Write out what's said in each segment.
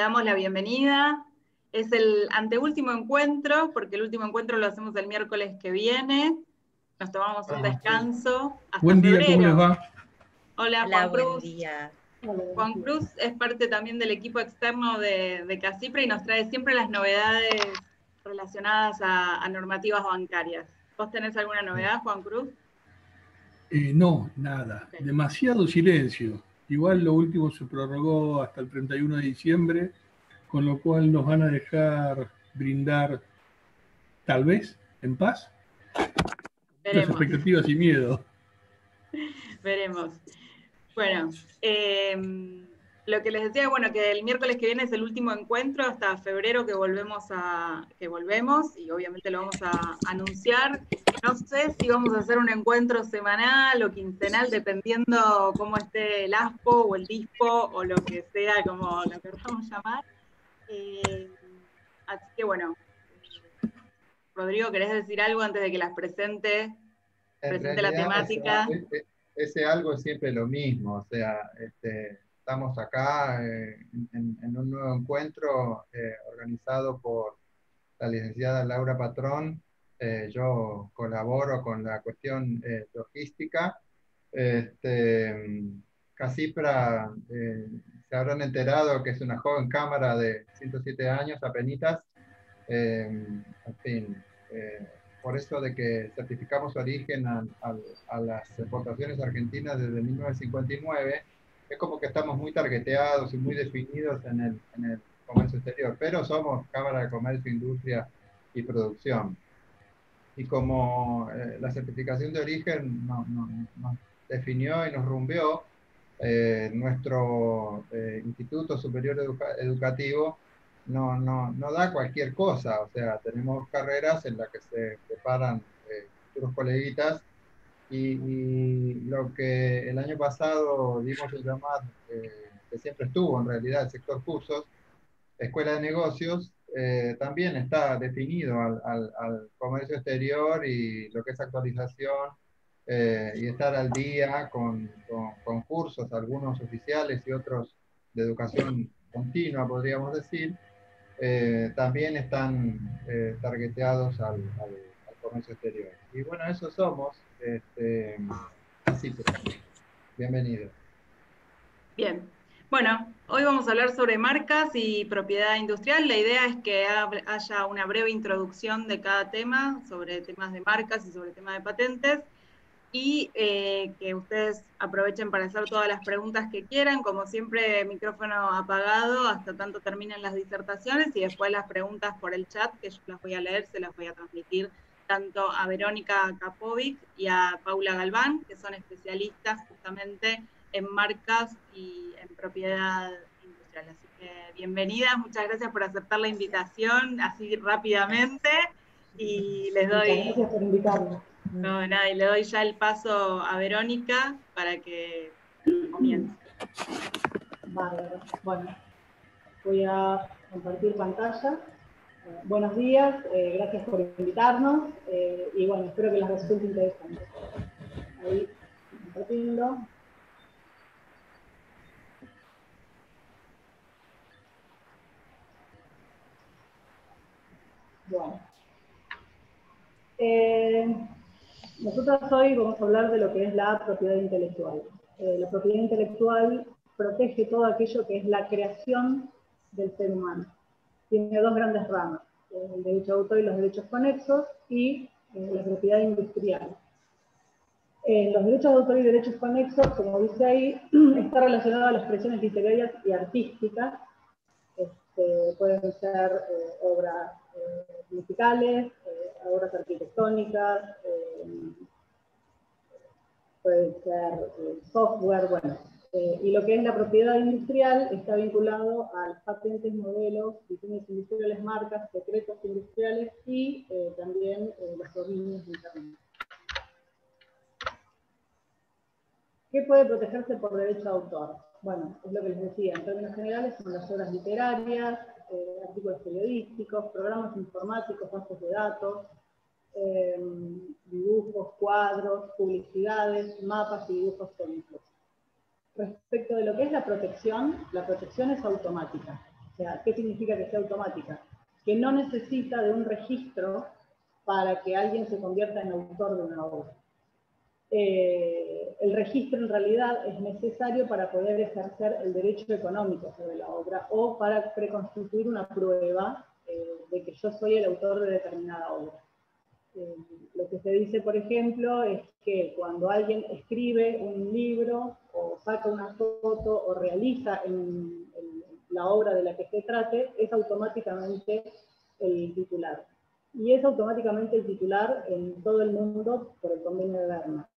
Le damos la bienvenida. Es el anteúltimo encuentro, porque el último encuentro lo hacemos el miércoles que viene. Nos tomamos un ah, descanso. buen día, ¿cómo les va? Hola, Juan Cruz. Juan Cruz es parte también del equipo externo de, de Casipra y nos trae siempre las novedades relacionadas a, normativas bancarias. ¿Vos tenés alguna novedad, Juan Cruz? Eh, no, nada. Demasiado silencio. Igual lo último se prorrogó hasta el 31 de diciembre, con lo cual nos van a dejar brindar, tal vez, en paz. Las expectativas y miedo. Veremos. Bueno, eh, lo que les decía, bueno, que el miércoles que viene es el último encuentro hasta febrero que volvemos a, que volvemos y obviamente lo vamos a anunciar. No sé si vamos a hacer un encuentro semanal o quincenal, dependiendo cómo esté el ASPO o el DISPO o lo que sea, como lo queramos llamar. Eh, así que bueno, Rodrigo, ¿querés decir algo antes de que las presente? presente la temática. Ese, ese, algo es siempre lo mismo, o sea, este, estamos acá eh, en, un nuevo encuentro eh, organizado por la licenciada Laura Patrón. Eh, yo colaboro con la cuestión logística. Este, Casipra, se habrán enterado que es una joven cámara de 107 años, apenitas. en fin, por eso de que certificamos origen a, a las exportaciones argentinas desde 1959 es como que estamos muy targeteados y muy definidos en el, en el comercio exterior, pero somos Cámara de Comercio, Industria y Producción. Y como eh, la certificación de origen nos, definió y nos rumbeó, eh, nuestro eh, Instituto Superior Educativo no, no, no, da cualquier cosa, o sea, tenemos carreras en las que se preparan futuros coleguitas y, lo que el año pasado dimos el llamar, eh, que siempre estuvo en realidad el sector cursos, escuela de negocios, eh, también está definido al, al, comercio exterior y lo que es actualización eh, y estar al día con, con, cursos, algunos oficiales y otros de educación continua, podríamos decir, también están targeteados al, al comercio exterior. Y bueno, eso somos. Este, así que, bienvenido. Bien. Bueno, hoy vamos a hablar sobre marcas y propiedad industrial. La idea es que haya una breve introducción de cada tema, sobre temas de marcas y sobre temas de patentes, y eh, que ustedes aprovechen para hacer todas las preguntas que quieran. Como siempre, micrófono apagado hasta tanto terminen las disertaciones y después las preguntas por el chat, que yo las voy a leer, se las voy a transmitir tanto a Verónica Kapovic y a Paula Galván, que son especialistas justamente en marcas y en propiedad industrial. Así que bienvenidas, muchas gracias por aceptar la invitación así rápidamente y les doy... Gracias por invitarme. No, nada, y le doy ya el paso a Verónica para que comience. Vale, bueno, voy a compartir pantalla buenos días, eh, gracias por invitarnos eh, y bueno, espero que les resulte interesante. Ahí, compartiendo. Bueno. Eh, nosotros hoy vamos a hablar de lo que es la propiedad intelectual. la propiedad intelectual protege todo aquello que es la creación del ser humano tiene dos grandes ramas, el derecho de autor y los derechos conexos y eh, la propiedad industrial. En los derechos de autor y derechos conexos, como dice ahí, está relacionado a las expresiones literarias y artísticas. Este, pueden ser eh, obras eh, musicales, obras arquitectónicas, pueden ser software, bueno, eh, y lo que es la propiedad industrial está vinculado a las patentes, modelos, diseños industriales, marcas, secretos industriales y eh, también eh, los dominios de Internet. ¿Qué puede protegerse por derecho de autor? Bueno, es lo que les decía, en términos generales son las obras literarias, artículos periodísticos, programas informáticos, bases de datos, dibujos, cuadros, publicidades, mapas y dibujos técnicos respecto de lo que es la protección, la protección es automática. sea, ¿qué significa que sea automática? Que no necesita de un registro para que alguien se convierta en autor de una obra. Eh, el registro en realidad es necesario para poder ejercer el derecho económico sobre la obra o para preconstituir una prueba eh, de que yo soy el autor de determinada obra. Eh, lo que se dice, por ejemplo, es que cuando alguien escribe un libro o saca una foto o realiza en, la obra de la que se trate, es automáticamente el titular. Y es automáticamente el titular en todo el mundo por el convenio de Berna.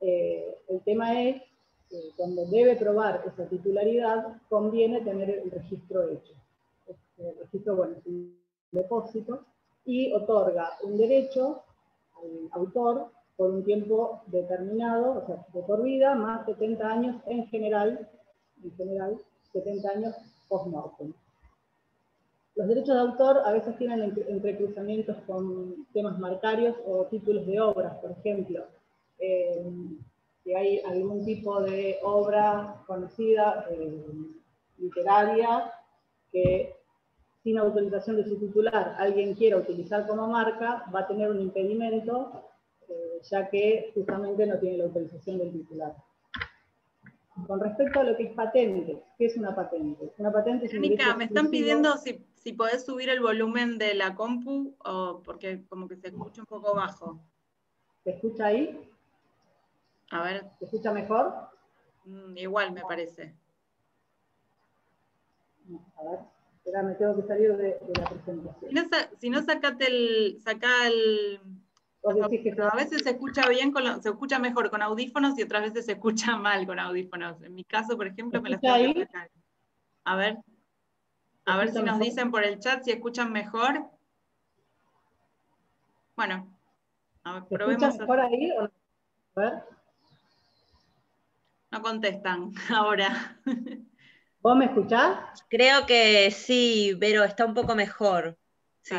Eh, el tema es que cuando debe probar esa titularidad, conviene tener el registro hecho. Este, el registro, bueno, es un depósito y otorga un derecho al autor por un tiempo determinado, o sea, por vida, más 70 años en general, en general, 70 años post-mortem. Los derechos de autor a veces tienen entrecruzamientos con temas marcarios o títulos de obras, por ejemplo. Eh, si hay algún tipo de obra conocida, eh, literaria, que sin autorización de su titular alguien quiera utilizar como marca, va a tener un impedimento, eh, ya que justamente no tiene la autorización del titular. Con respecto a lo que es patente, ¿qué es una patente? Una patente es un me están pidiendo si, si podés subir el volumen de la compu, o porque como que se escucha un poco bajo. ¿Se escucha ahí? A ver. ¿Se escucha mejor? Mm, igual me parece. A ver me tengo que salir de, la presentación. Si no, sacate el, saca el... a veces se escucha bien, con se escucha mejor con audífonos y otras veces se escucha mal con audífonos. En mi caso, por ejemplo, me las tengo que sacar. A ver. A ver si nos dicen por el chat si escuchan mejor. Bueno, a ver, probemos. mejor ahí o no? A ver. No contestan ahora. ¿Vos me escuchás? Creo que sí, pero está un poco mejor. Sí.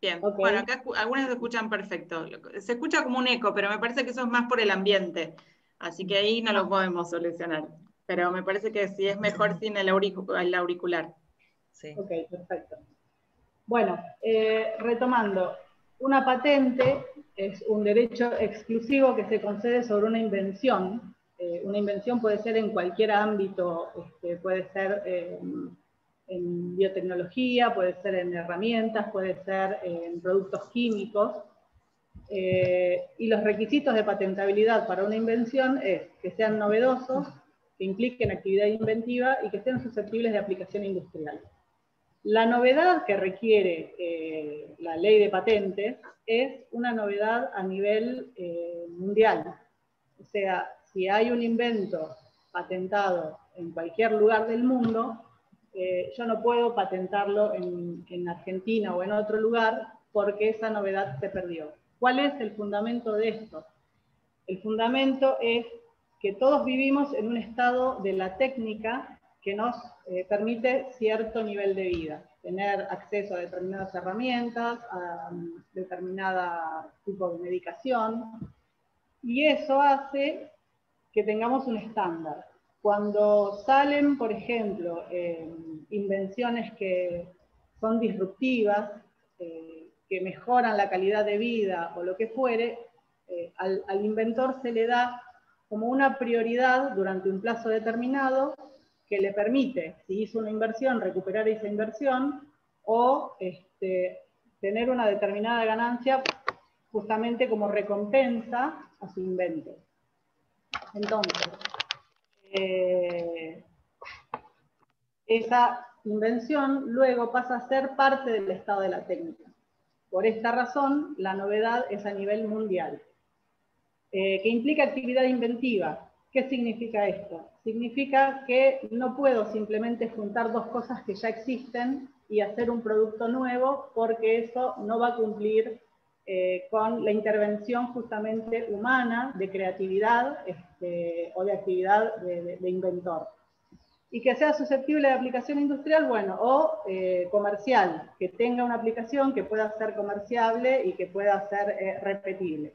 Bien, bueno, acá algunas se escuchan perfecto. Se escucha como un eco, pero me parece que eso es más por el ambiente. Así que ahí no lo podemos solucionar. Pero me parece que sí es mejor sin el, auricular. Sí. Ok, perfecto. Bueno, eh, retomando, una patente es un derecho exclusivo que se concede sobre una invención eh, una invención puede ser en cualquier ámbito, este, puede ser en biotecnología, puede ser en herramientas, puede ser en productos químicos. Eh, y los requisitos de patentabilidad para una invención es que sean novedosos, que impliquen actividad inventiva y que sean susceptibles de aplicación industrial. La novedad que requiere eh, la ley de patentes es una novedad a nivel mundial. O sea, si hay un invento patentado en cualquier lugar del mundo, eh, yo no puedo patentarlo en, en, Argentina o en otro lugar porque esa novedad se perdió. ¿Cuál es el fundamento de esto? El fundamento es que todos vivimos en un estado de la técnica que nos eh, permite cierto nivel de vida, tener acceso a determinadas herramientas, a um, determinada tipo de medicación, y eso hace que tengamos un estándar. Cuando salen, por ejemplo, eh, invenciones que son disruptivas, eh, que mejoran la calidad de vida o lo que fuere, eh, al, al, inventor se le da como una prioridad durante un plazo determinado que le permite, si hizo una inversión, recuperar esa inversión o este, tener una determinada ganancia justamente como recompensa a su invento. Entonces, eh, esa invención luego pasa a ser parte del estado de la técnica. Por esta razón, la novedad es a nivel mundial. Eh, ¿Qué implica actividad inventiva. ¿Qué significa esto? Significa que no puedo simplemente juntar dos cosas que ya existen y hacer un producto nuevo porque eso no va a cumplir eh, con la intervención justamente humana de creatividad este, o de actividad de, inventor. Y que sea susceptible de aplicación industrial, bueno, o eh, comercial, que tenga una aplicación que pueda ser comerciable y que pueda ser eh, repetible.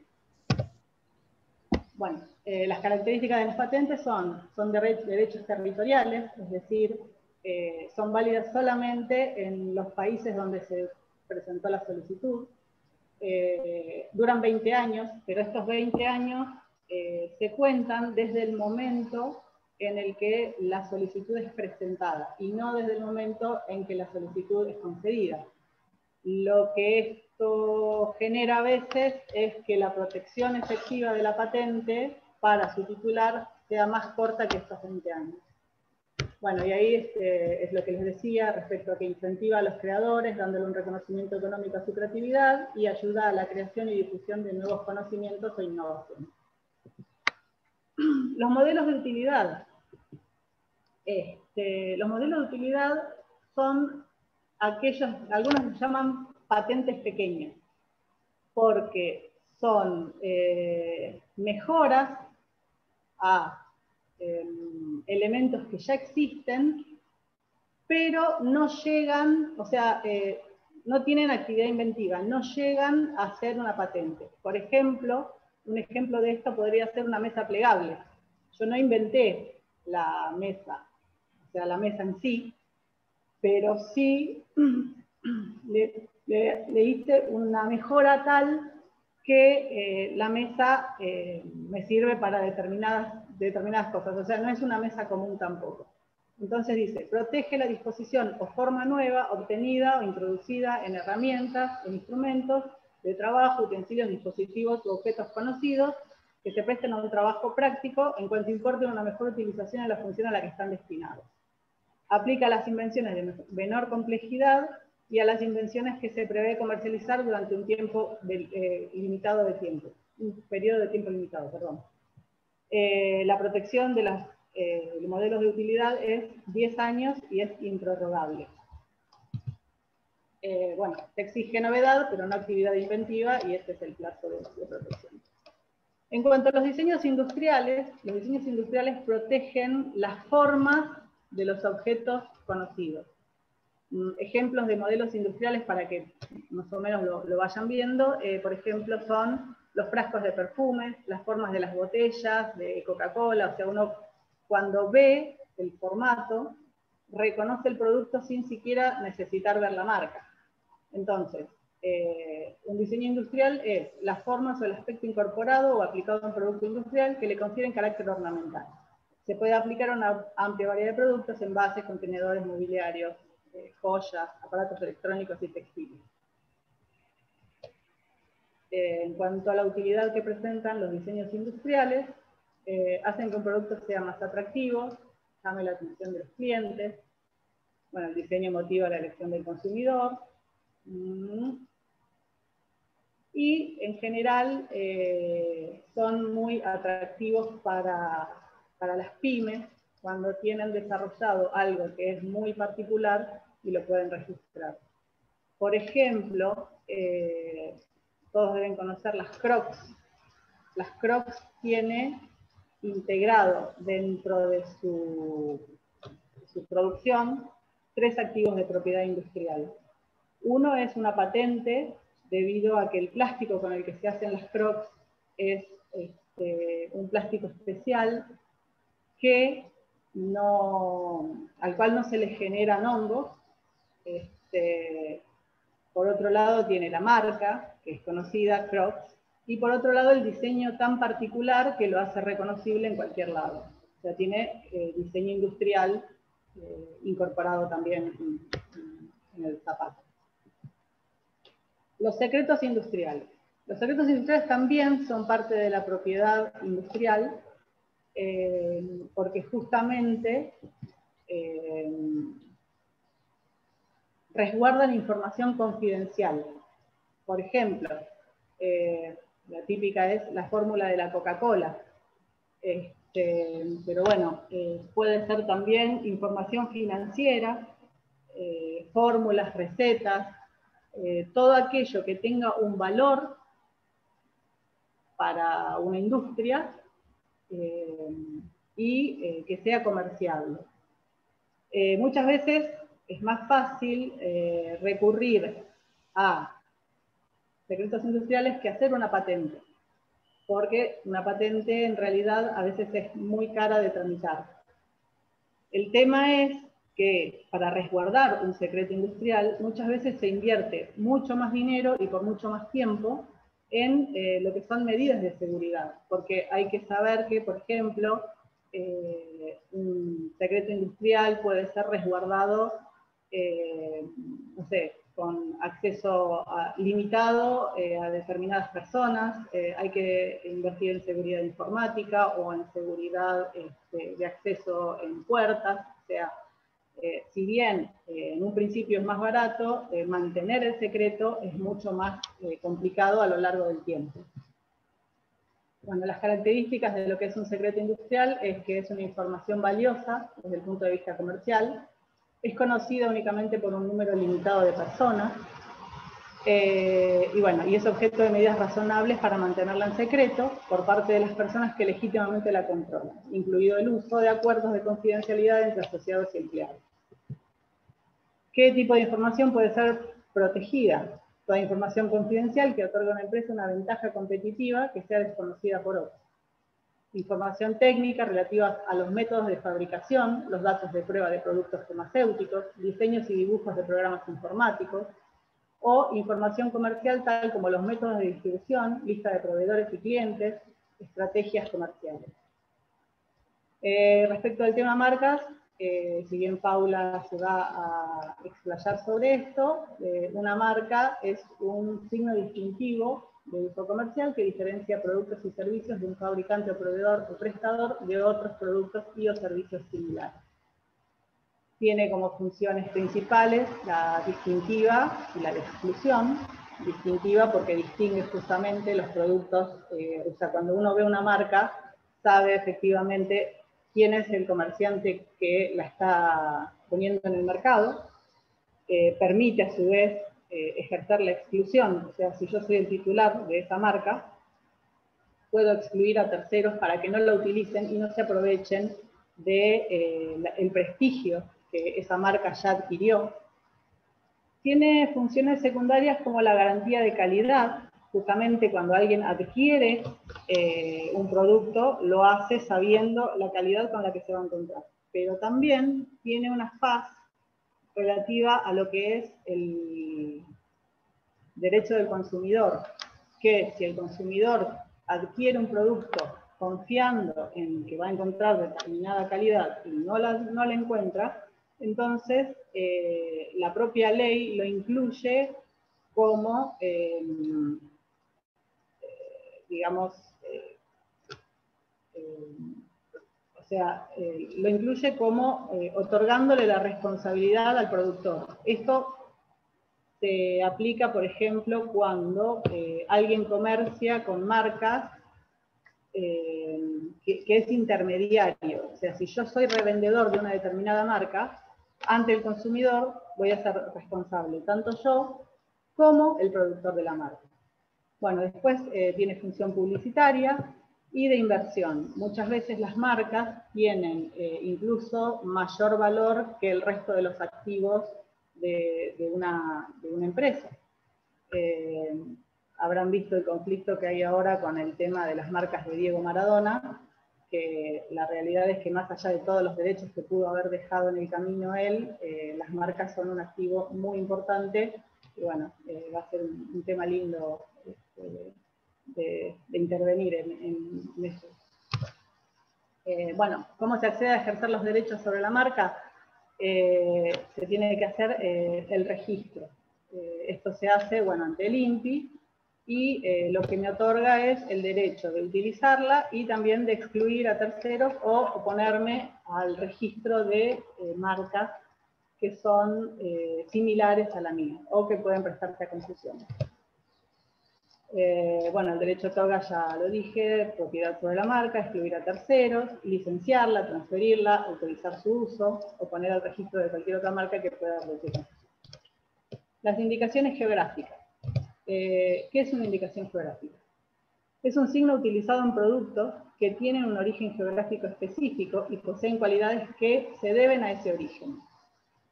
Bueno, las características de las patentes son, son derechos territoriales, es decir, eh, son válidas solamente en los países donde se presentó la solicitud. Eh, duran 20 años, pero estos 20 años eh, se cuentan desde el momento en el que la solicitud es presentada y no desde el momento en que la solicitud es concedida. Lo que esto genera a veces es que la protección efectiva de la patente para su titular sea más corta que estos 20 años. Bueno, y ahí este, es lo que les decía respecto a que incentiva a los creadores, dándole un reconocimiento económico a su creatividad y ayuda a la creación y difusión de nuevos conocimientos o innovación. Los modelos de utilidad. Este, los modelos de utilidad son aquellos, algunos se llaman patentes pequeñas, porque son eh, mejoras a Em, elementos que ya existen, pero no llegan, o sea, eh, no tienen actividad inventiva, no llegan a ser una patente. Por ejemplo, un ejemplo de esto podría ser una mesa plegable. Yo no inventé la mesa, o sea, la mesa en sí, pero sí le, hice una mejora tal que eh, la mesa eh, me sirve para determinadas determinadas cosas, o sea, no es una mesa común tampoco. Entonces dice, protege la disposición o forma nueva obtenida o introducida en herramientas, en instrumentos de trabajo, utensilios, dispositivos u objetos conocidos que se presten a un trabajo práctico en cuanto importe una mejor utilización de la función a la que están destinados. Aplica a las invenciones de menor complejidad y a las invenciones que se prevé comercializar durante un tiempo eh, limitado de tiempo, un periodo de tiempo limitado, perdón. Eh, la protección de los eh, modelos de utilidad es 10 años y es improrrogable. Eh, bueno, se exige novedad, pero no actividad inventiva, y este es el plazo de, protección. En cuanto a los diseños industriales, los diseños industriales protegen las formas de los objetos conocidos. Mm, ejemplos de modelos industriales para que más o menos lo, lo vayan viendo, por ejemplo, son los frascos de perfume, las formas de las botellas de Coca-Cola, o sea, uno cuando ve el formato, reconoce el producto sin siquiera necesitar ver la marca. Entonces, eh, un diseño industrial es las formas o el aspecto incorporado o aplicado a un producto industrial que le confieren carácter ornamental. Se puede aplicar a una amplia variedad de productos, envases, contenedores, mobiliarios, eh, joyas, aparatos electrónicos y textiles. Eh, en cuanto a la utilidad que presentan los diseños industriales, eh, hacen que un producto sea más atractivo, llame la atención de los clientes, bueno, el diseño motiva la elección del consumidor, mm. y en general eh, son muy atractivos para, para las pymes cuando tienen desarrollado algo que es muy particular y lo pueden registrar. Por ejemplo, todos deben conocer las Crocs. Las Crocs tiene integrado dentro de su, producción tres activos de propiedad industrial. Uno es una patente debido a que el plástico con el que se hacen las Crocs es este, un plástico especial que al cual no se le generan hongos. Este, por otro lado tiene la marca, que es conocida, Crocs, y por otro lado el diseño tan particular que lo hace reconocible en cualquier lado. O sea, tiene eh, diseño industrial eh, incorporado también en, el zapato. Los secretos industriales. Los secretos industriales también son parte de la propiedad industrial, eh, porque justamente resguardan información confidencial. Por ejemplo, eh, la típica es la fórmula de la Coca-Cola. Este, pero bueno, eh, puede ser también información financiera, eh, fórmulas, recetas, todo aquello que tenga un valor para una industria y que sea comerciable. muchas veces es más fácil recurrir a secretos industriales que hacer una patente, porque una patente en realidad a veces es muy cara de tramitar. El tema es que para resguardar un secreto industrial muchas veces se invierte mucho más dinero y por mucho más tiempo en eh, lo que son medidas de seguridad, porque hay que saber que, por ejemplo, eh, un secreto industrial puede ser resguardado, eh, no sé, con acceso limitado a determinadas personas, hay que invertir en seguridad informática o en seguridad este, de acceso en puertas, o sea, eh, si bien eh, en un principio es más barato, eh, mantener el secreto es mucho más complicado a lo largo del tiempo. Bueno, las características de lo que es un secreto industrial es que es una información valiosa desde el punto de vista comercial, es conocida únicamente por un número limitado de personas, y bueno, y es objeto de medidas razonables para mantenerla en secreto por parte de las personas que legítimamente la controlan, incluido el uso de acuerdos de confidencialidad entre asociados y empleados. ¿Qué tipo de información puede ser protegida? Toda información confidencial que otorga a una empresa una ventaja competitiva que sea desconocida por otros. Información técnica relativa a los métodos de fabricación, los datos de prueba de productos farmacéuticos, diseños y dibujos de programas informáticos, o información comercial tal como los métodos de distribución, lista de proveedores y clientes, estrategias comerciales. Eh, respecto al tema marcas, eh, si bien Paula se va a explayar sobre esto, eh, una marca es un signo distintivo de uso comercial que diferencia productos y servicios de un fabricante o proveedor o prestador de otros productos y o servicios similares. Tiene como funciones principales la distintiva y la de exclusión. Distintiva porque distingue justamente los productos, eh, o sea, cuando uno ve una marca, sabe efectivamente quién es el comerciante que la está poniendo en el mercado, eh, permite a su vez eh, ejercer la exclusión, o sea, si yo soy el titular de esa marca, puedo excluir a terceros para que no la utilicen y no se aprovechen del de, eh, prestigio que esa marca ya adquirió. Tiene funciones secundarias como la garantía de calidad, justamente cuando alguien adquiere eh, un producto, lo hace sabiendo la calidad con la que se va a encontrar. Pero también tiene una faz relativa a lo que es el derecho del consumidor, que si el consumidor adquiere un producto confiando en que va a encontrar determinada calidad y no la, no encuentra, entonces eh, la propia ley lo incluye como eh, digamos, eh, eh, o sea, eh, lo incluye como otorgándole la responsabilidad al productor. Esto se aplica, por ejemplo, cuando alguien comercia con marcas que, es intermediario. O sea, si yo soy revendedor de una determinada marca, ante el consumidor voy a ser responsable, tanto yo como el productor de la marca. Bueno, después eh, tiene función publicitaria y de inversión. Muchas veces las marcas tienen eh, incluso mayor valor que el resto de los activos de, una, empresa. Eh, habrán visto el conflicto que hay ahora con el tema de las marcas de Diego Maradona, que la realidad es que más allá de todos los derechos que pudo haber dejado en el camino él, las marcas son un activo muy importante y bueno, va a ser un tema lindo de, intervenir en, eso. Eh, bueno, ¿cómo se accede a ejercer los derechos sobre la marca? Eh, se tiene que hacer eh, el registro. esto se hace, bueno, ante el INPI y lo que me otorga es el derecho de utilizarla y también de excluir a terceros o oponerme al registro de marcas que son similares a la mía o que pueden prestarse a confusiones. Eh, bueno, el derecho otorga, ya lo dije, propiedad sobre la marca, excluir a terceros, licenciarla, transferirla, autorizar su uso o poner al registro de cualquier otra marca que pueda realizar. Las indicaciones geográficas. Eh, ¿Qué es una indicación geográfica? Es un signo utilizado en productos que tienen un origen geográfico específico y poseen cualidades que se deben a ese origen.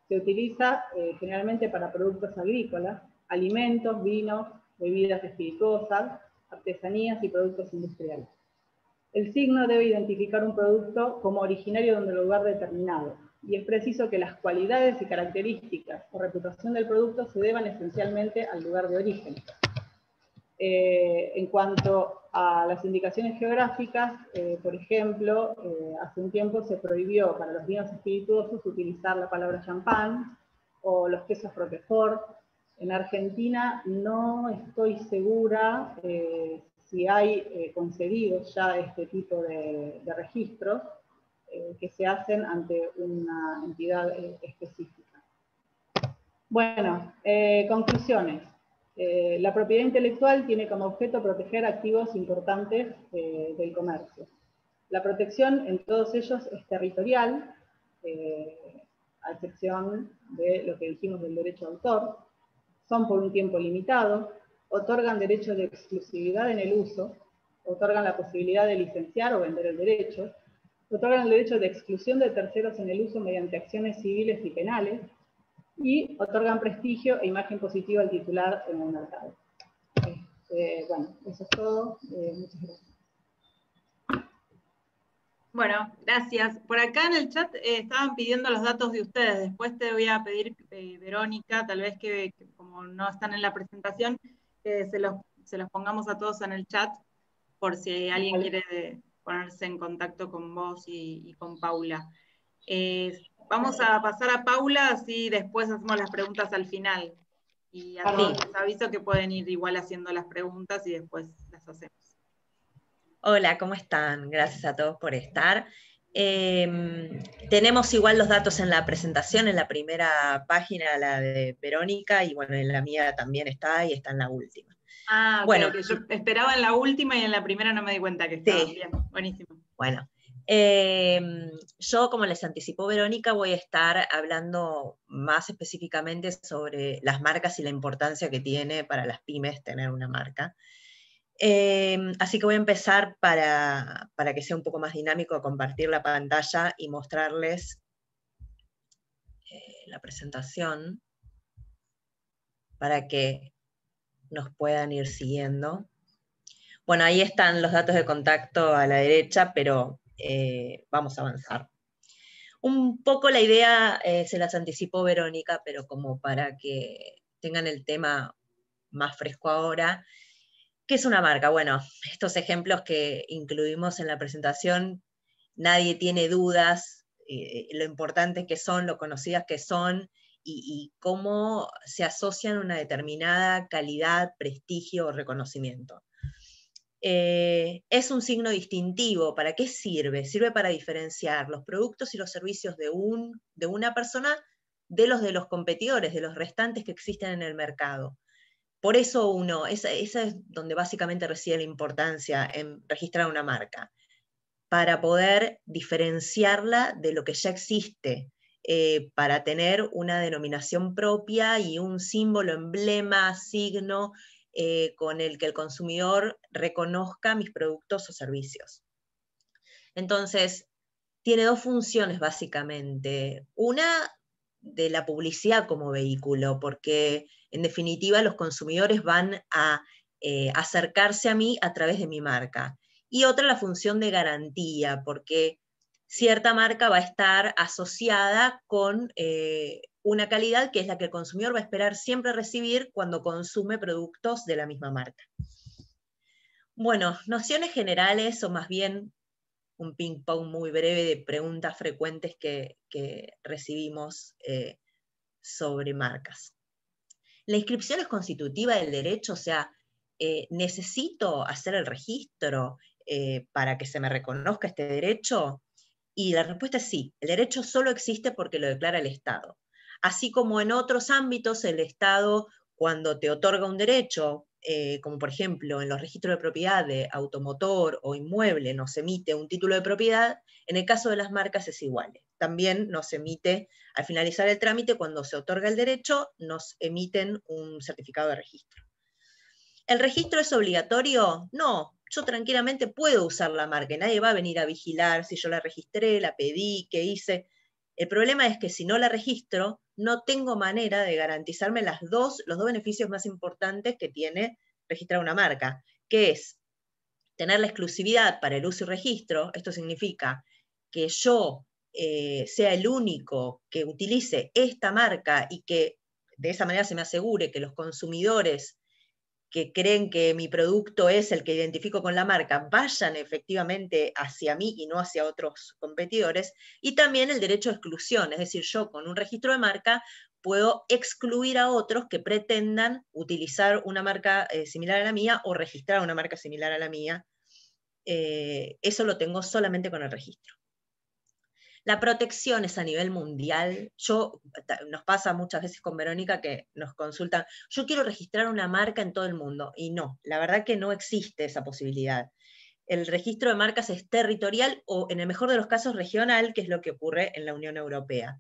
Se utiliza eh, generalmente para productos agrícolas, alimentos, vinos, bebidas espirituosas, artesanías y productos industriales. El signo debe identificar un producto como originario de un lugar determinado, y es preciso que las cualidades y características o reputación del producto se deban esencialmente al lugar de origen. Eh, en cuanto a las indicaciones geográficas, eh, por ejemplo, eh, hace un tiempo se prohibió para los vinos espirituosos utilizar la palabra champán o los quesos roquefort. En Argentina no estoy segura si hay concedidos ya este tipo de, registros que se hacen ante una entidad específica. Bueno, conclusiones. Eh, la propiedad intelectual tiene como objeto proteger activos importantes eh, del comercio. La protección en todos ellos es territorial, eh, a excepción de lo que dijimos del derecho de autor. Son por un tiempo limitado, otorgan derecho de exclusividad en el uso, otorgan la posibilidad de licenciar o vender el derecho, otorgan el derecho de exclusión de terceros en el uso mediante acciones civiles y penales, y otorgan prestigio e imagen positiva al titular en el mercado. Este, bueno, eso es todo. Eh, muchas gracias. Bueno, gracias. Por acá en el chat eh, estaban pidiendo los datos de ustedes. Después te voy a pedir, eh, Verónica, tal vez que, como no están en la presentación, se, los, se los pongamos a todos en el chat por si alguien quiere ponerse en contacto con vos y, y con Paula. Vamos a pasar a Paula, así después hacemos las preguntas al final. Y así les aviso que pueden ir igual haciendo las preguntas y después las hacemos. Hola, ¿cómo están? Gracias a todos por estar. Em, tenemos igual los datos en la presentación, en la primera página, la de Verónica, y bueno, en la mía también está y está en la última. Ah, bueno, que yo esperaba en la última y en la primera no me di cuenta que estaba bien. Buenísimo. Bueno, Em, yo, como les anticipó Verónica, voy a estar hablando más específicamente sobre las marcas y la importancia que tiene para las pymes tener una marca. Em, así que voy a empezar para, que sea un poco más dinámico, a compartir la pantalla y mostrarles eh, la presentación para que nos puedan ir siguiendo. Bueno, ahí están los datos de contacto a la derecha, pero eh, vamos a avanzar. Un poco la idea eh, se las anticipó Verónica, pero como para que tengan el tema más fresco ahora. ¿Qué es una marca? Bueno, estos ejemplos que incluimos en la presentación, nadie tiene dudas, eh, lo importante que son, lo conocidas que son y, y, cómo se asocian una determinada calidad, prestigio o reconocimiento. Eh, es un signo distintivo. ¿Para qué sirve? Sirve para diferenciar los productos y los servicios de, un, de una persona de los de los competidores, de los restantes que existen en el mercado. Por eso uno, esa, es donde básicamente reside la importancia en registrar una marca, para poder diferenciarla de lo que ya existe, eh, para tener una denominación propia y un símbolo, emblema, signo eh, con el que el consumidor reconozca mis productos o servicios. Entonces, tiene dos funciones básicamente. Una de la publicidad como vehículo, porque en definitiva los consumidores van a eh, acercarse a mí a través de mi marca. Y otra la función de garantía, porque cierta marca va a estar asociada con eh, una calidad que es la que el consumidor va a esperar siempre recibir cuando consume productos de la misma marca. Bueno, nociones generales o más bien un ping-pong muy breve de preguntas frecuentes que, recibimos eh, sobre marcas. La inscripción es constitutiva del derecho, o sea, eh, necesito hacer el registro eh, para que se me reconozca este derecho. Y la respuesta es sí, el derecho solo existe porque lo declara el Estado así como en otros ámbitos el Estado, cuando te otorga un derecho, eh, como por ejemplo en los registros de propiedad de automotor o inmueble, nos emite un título de propiedad, en el caso de las marcas es igual. También nos emite, al finalizar el trámite, cuando se otorga el derecho, nos emiten un certificado de registro. ¿El registro es obligatorio? No, yo tranquilamente puedo usar la marca, nadie va a venir a vigilar si yo la registré, la pedí, qué hice. El problema es que si no la registro, no tengo manera de garantizarme las dos, los dos beneficios más importantes que tiene registrar una marca, que es tener la exclusividad para el uso y registro. Esto significa que yo eh, sea el único que utilice esta marca y que de esa manera se me asegure que los consumidores que creen que mi producto es el que identifico con la marca vayan efectivamente hacia mí y no hacia otros competidores, y también el derecho a exclusión, es decir, yo con un registro de marca puedo excluir a otros que pretendan utilizar una marca eh, similar a la mía o registrar una marca similar a la mía. Eh, eso lo tengo solamente con el registro. La protección es a nivel mundial. Yo, nos pasa muchas veces con Verónica que nos consultan, yo quiero registrar una marca en todo el mundo. Y no, la verdad que no existe esa posibilidad. El registro de marcas es territorial o, en el mejor de los casos, regional, que es lo que ocurre en la Unión Europea.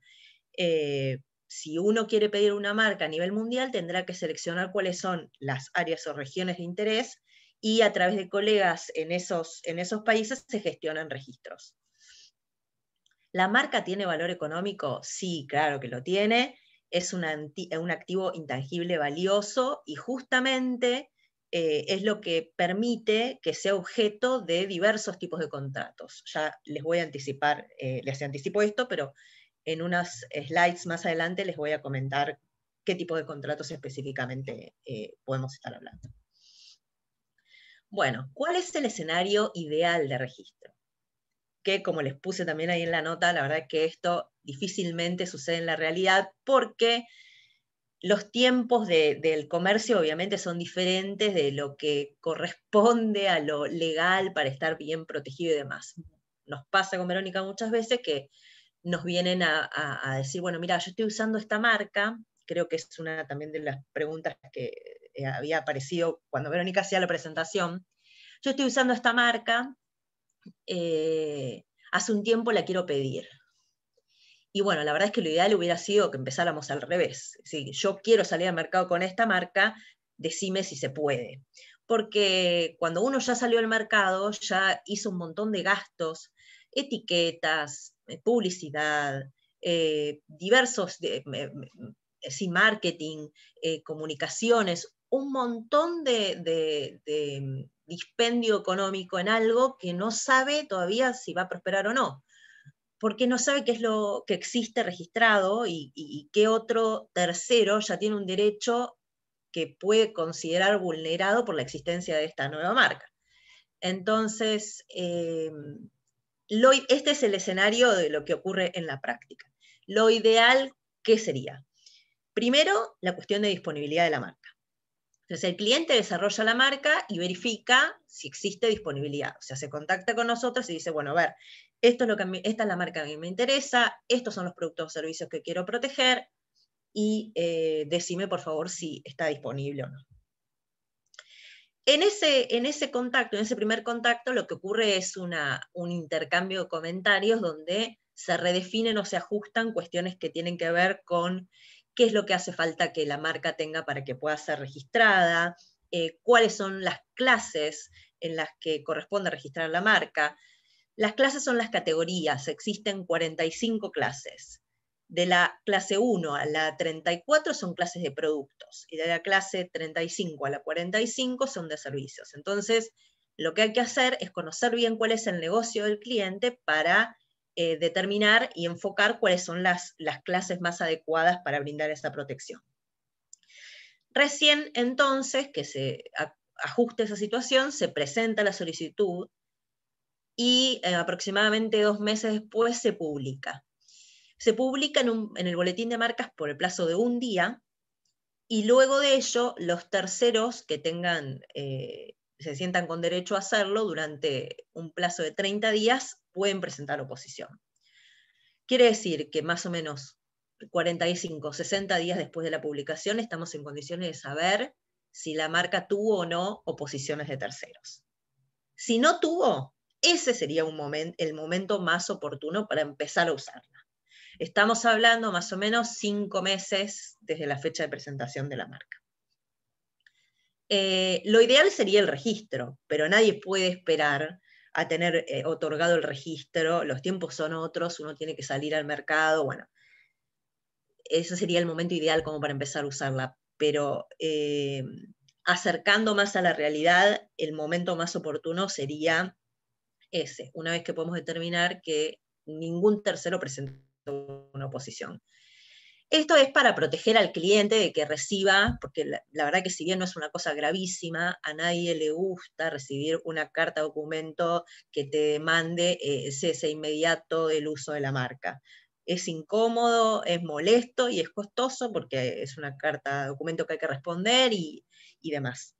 Eh, si uno quiere pedir una marca a nivel mundial, tendrá que seleccionar cuáles son las áreas o regiones de interés y a través de colegas en esos, en esos países se gestionan registros. ¿La marca tiene valor económico? Sí, claro que lo tiene. Es un activo intangible valioso y justamente eh, es lo que permite que sea objeto de diversos tipos de contratos. Ya les voy a anticipar, eh, les anticipo esto, pero en unas slides más adelante les voy a comentar qué tipo de contratos específicamente eh, podemos estar hablando. Bueno, ¿cuál es el escenario ideal de registro? Que como les puse también ahí en la nota, la verdad que esto difícilmente sucede en la realidad porque los tiempos del comercio obviamente son diferentes de lo que corresponde a lo legal para estar bien protegido y demás. Nos pasa con Verónica muchas veces que nos vienen a, decir, bueno, mira, yo estoy usando esta marca, creo que es una también de las preguntas que eh, había aparecido cuando Verónica hacía la presentación, yo estoy usando esta marca eh, hace un tiempo la quiero pedir. Y bueno, la verdad es que lo ideal hubiera sido que empezáramos al revés. Si yo quiero salir al mercado con esta marca, decime si se puede. Porque cuando uno ya salió al mercado, ya hizo un montón de gastos, etiquetas, eh, publicidad, eh, diversos, de, marketing, comunicaciones, un montón de, dispendio económico en algo que no sabe todavía si va a prosperar o no, porque no sabe qué es lo que existe registrado y, qué otro tercero ya tiene un derecho que puede considerar vulnerado por la existencia de esta nueva marca. Entonces, eh, este es el escenario de lo que ocurre en la práctica. Lo ideal, ¿qué sería? Primero, la cuestión de disponibilidad de la marca. Entonces el cliente desarrolla la marca y verifica si existe disponibilidad. O sea, se contacta con nosotros y dice, bueno, a ver, esto es lo que esta es la marca que a mí me interesa, estos son los productos o servicios que quiero proteger y eh, decime por favor si está disponible o no. En ese, en ese contacto, en ese primer contacto, lo que ocurre es una, un intercambio de comentarios donde se redefinen o se ajustan cuestiones que tienen que ver con qué es lo que hace falta que la marca tenga para que pueda ser registrada, eh, cuáles son las clases en las que corresponde registrar la marca. Las clases son las categorías, existen 45 clases. De la clase 1 a la 34 son clases de productos y de la clase 35 a la 45 son de servicios. Entonces, lo que hay que hacer es conocer bien cuál es el negocio del cliente para eh, determinar y enfocar cuáles son las, clases más adecuadas para brindar esa protección. Recién entonces que se ajuste esa situación, se presenta la solicitud y eh, aproximadamente dos meses después se publica. Se publica en, el boletín de marcas por el plazo de un día y luego de ello los terceros que tengan, eh, se sientan con derecho a hacerlo durante un plazo de 30 días pueden presentar oposición. Quiere decir que más o menos 45, 60 días después de la publicación estamos en condiciones de saber si la marca tuvo o no oposiciones de terceros. Si no tuvo, ese sería el momento más oportuno para empezar a usarla. Estamos hablando más o menos cinco meses desde la fecha de presentación de la marca. Eh, lo ideal sería el registro, pero nadie puede esperar a tener eh, otorgado el registro, los tiempos son otros, uno tiene que salir al mercado, bueno, ese sería el momento ideal como para empezar a usarla, pero eh, acercando más a la realidad, el momento más oportuno sería ese, una vez que podemos determinar que ningún tercero presentó una oposición. Esto es para proteger al cliente de que reciba, porque la, verdad que si bien no es una cosa gravísima, a nadie le gusta recibir una carta documento que te demande eh, cese inmediato del uso de la marca. Es incómodo, es molesto y es costoso porque es una carta documento que hay que responder y, y demás.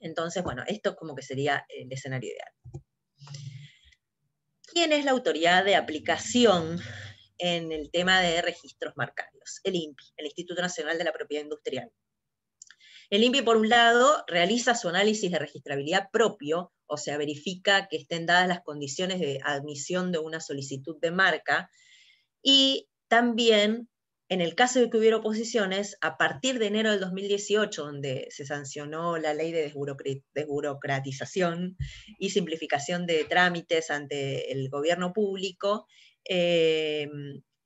Entonces, bueno, esto como que sería el escenario ideal. ¿Quién es la autoridad de aplicación en el tema de registros marcarios? El INPI, el Instituto Nacional de la Propiedad Industrial. El INPI, por un lado, realiza su análisis de registrabilidad propio, o sea, verifica que estén dadas las condiciones de admisión de una solicitud de marca, y también en el caso de que hubiera oposiciones, a partir de enero del 2018, donde se sancionó la ley de desburocratización y simplificación de trámites ante el gobierno público, eh,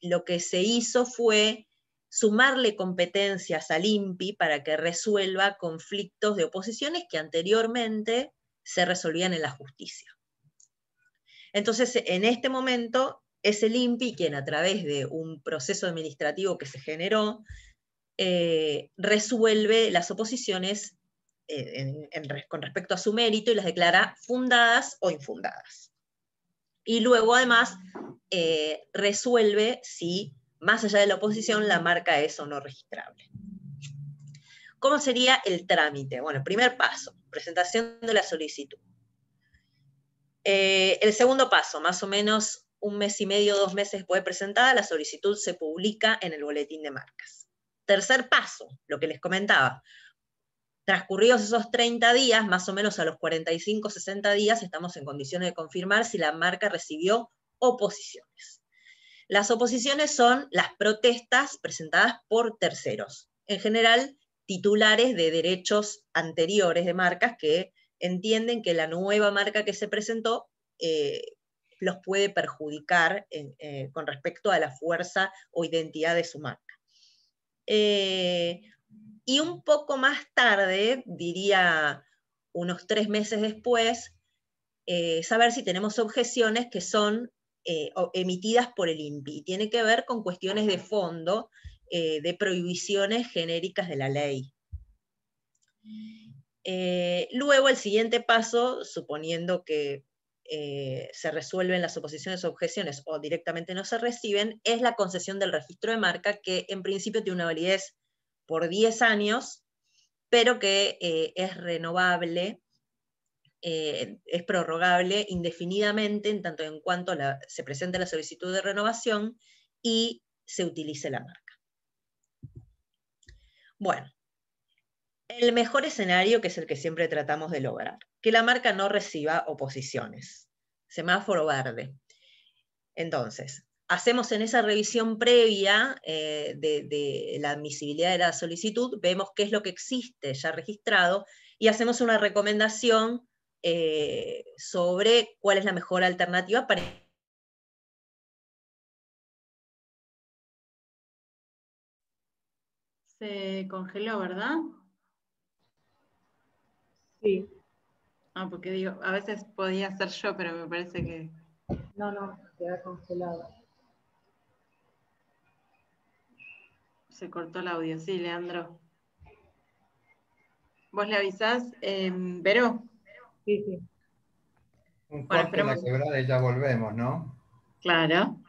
lo que se hizo fue sumarle competencias al INPI para que resuelva conflictos de oposiciones que anteriormente se resolvían en la justicia. Entonces, en este momento, es el INPI quien a través de un proceso administrativo que se generó, eh, resuelve las oposiciones eh, con respecto a su mérito y las declara fundadas o infundadas. Y luego además eh, resuelve si, más allá de la oposición, la marca es o no registrable. ¿Cómo sería el trámite? Bueno, primer paso, presentación de la solicitud. el segundo paso, más o menos un mes y medio, dos meses después de presentada, la solicitud se publica en el boletín de marcas. Tercer paso, lo que les comentaba. Transcurridos esos 30 días, más o menos a los 45, 60 días, estamos en condiciones de confirmar si la marca recibió oposiciones. Las oposiciones son las protestas presentadas por terceros, en general titulares de derechos anteriores de marcas que entienden que la nueva marca que se presentó eh, los puede perjudicar eh, con respecto a la fuerza o identidad de su marca. Eh, y un poco más tarde, diría unos tres meses después, eh, saber si tenemos objeciones que son emitidas por el INPI. Tiene que ver con cuestiones de fondo, de prohibiciones genéricas de la ley. luego, el siguiente paso, suponiendo que eh, se resuelven las oposiciones o objeciones o directamente no se reciben, es la concesión del registro de marca, que en principio tiene una validez por 10 años, pero que eh, es renovable, eh, es prorrogable indefinidamente en tanto en cuanto se presente la solicitud de renovación y se utilice la marca. Bueno, el mejor escenario, que es el que siempre tratamos de lograr, que la marca no reciba oposiciones. Semáforo verde. Entonces, hacemos en esa revisión previa eh, de, la admisibilidad de la solicitud, vemos qué es lo que existe ya registrado y hacemos una recomendación eh, sobre cuál es la mejor alternativa para Se congeló, ¿verdad? Sí. Ah, porque digo, a veces podía ser yo, pero me parece que. No, no, queda congelado. Se cortó el audio, sí, Leandro. ¿Vos le avisás, eh, Vero? Sí, sí. Un corte en la quebrada y ya volvemos, ¿no? Claro.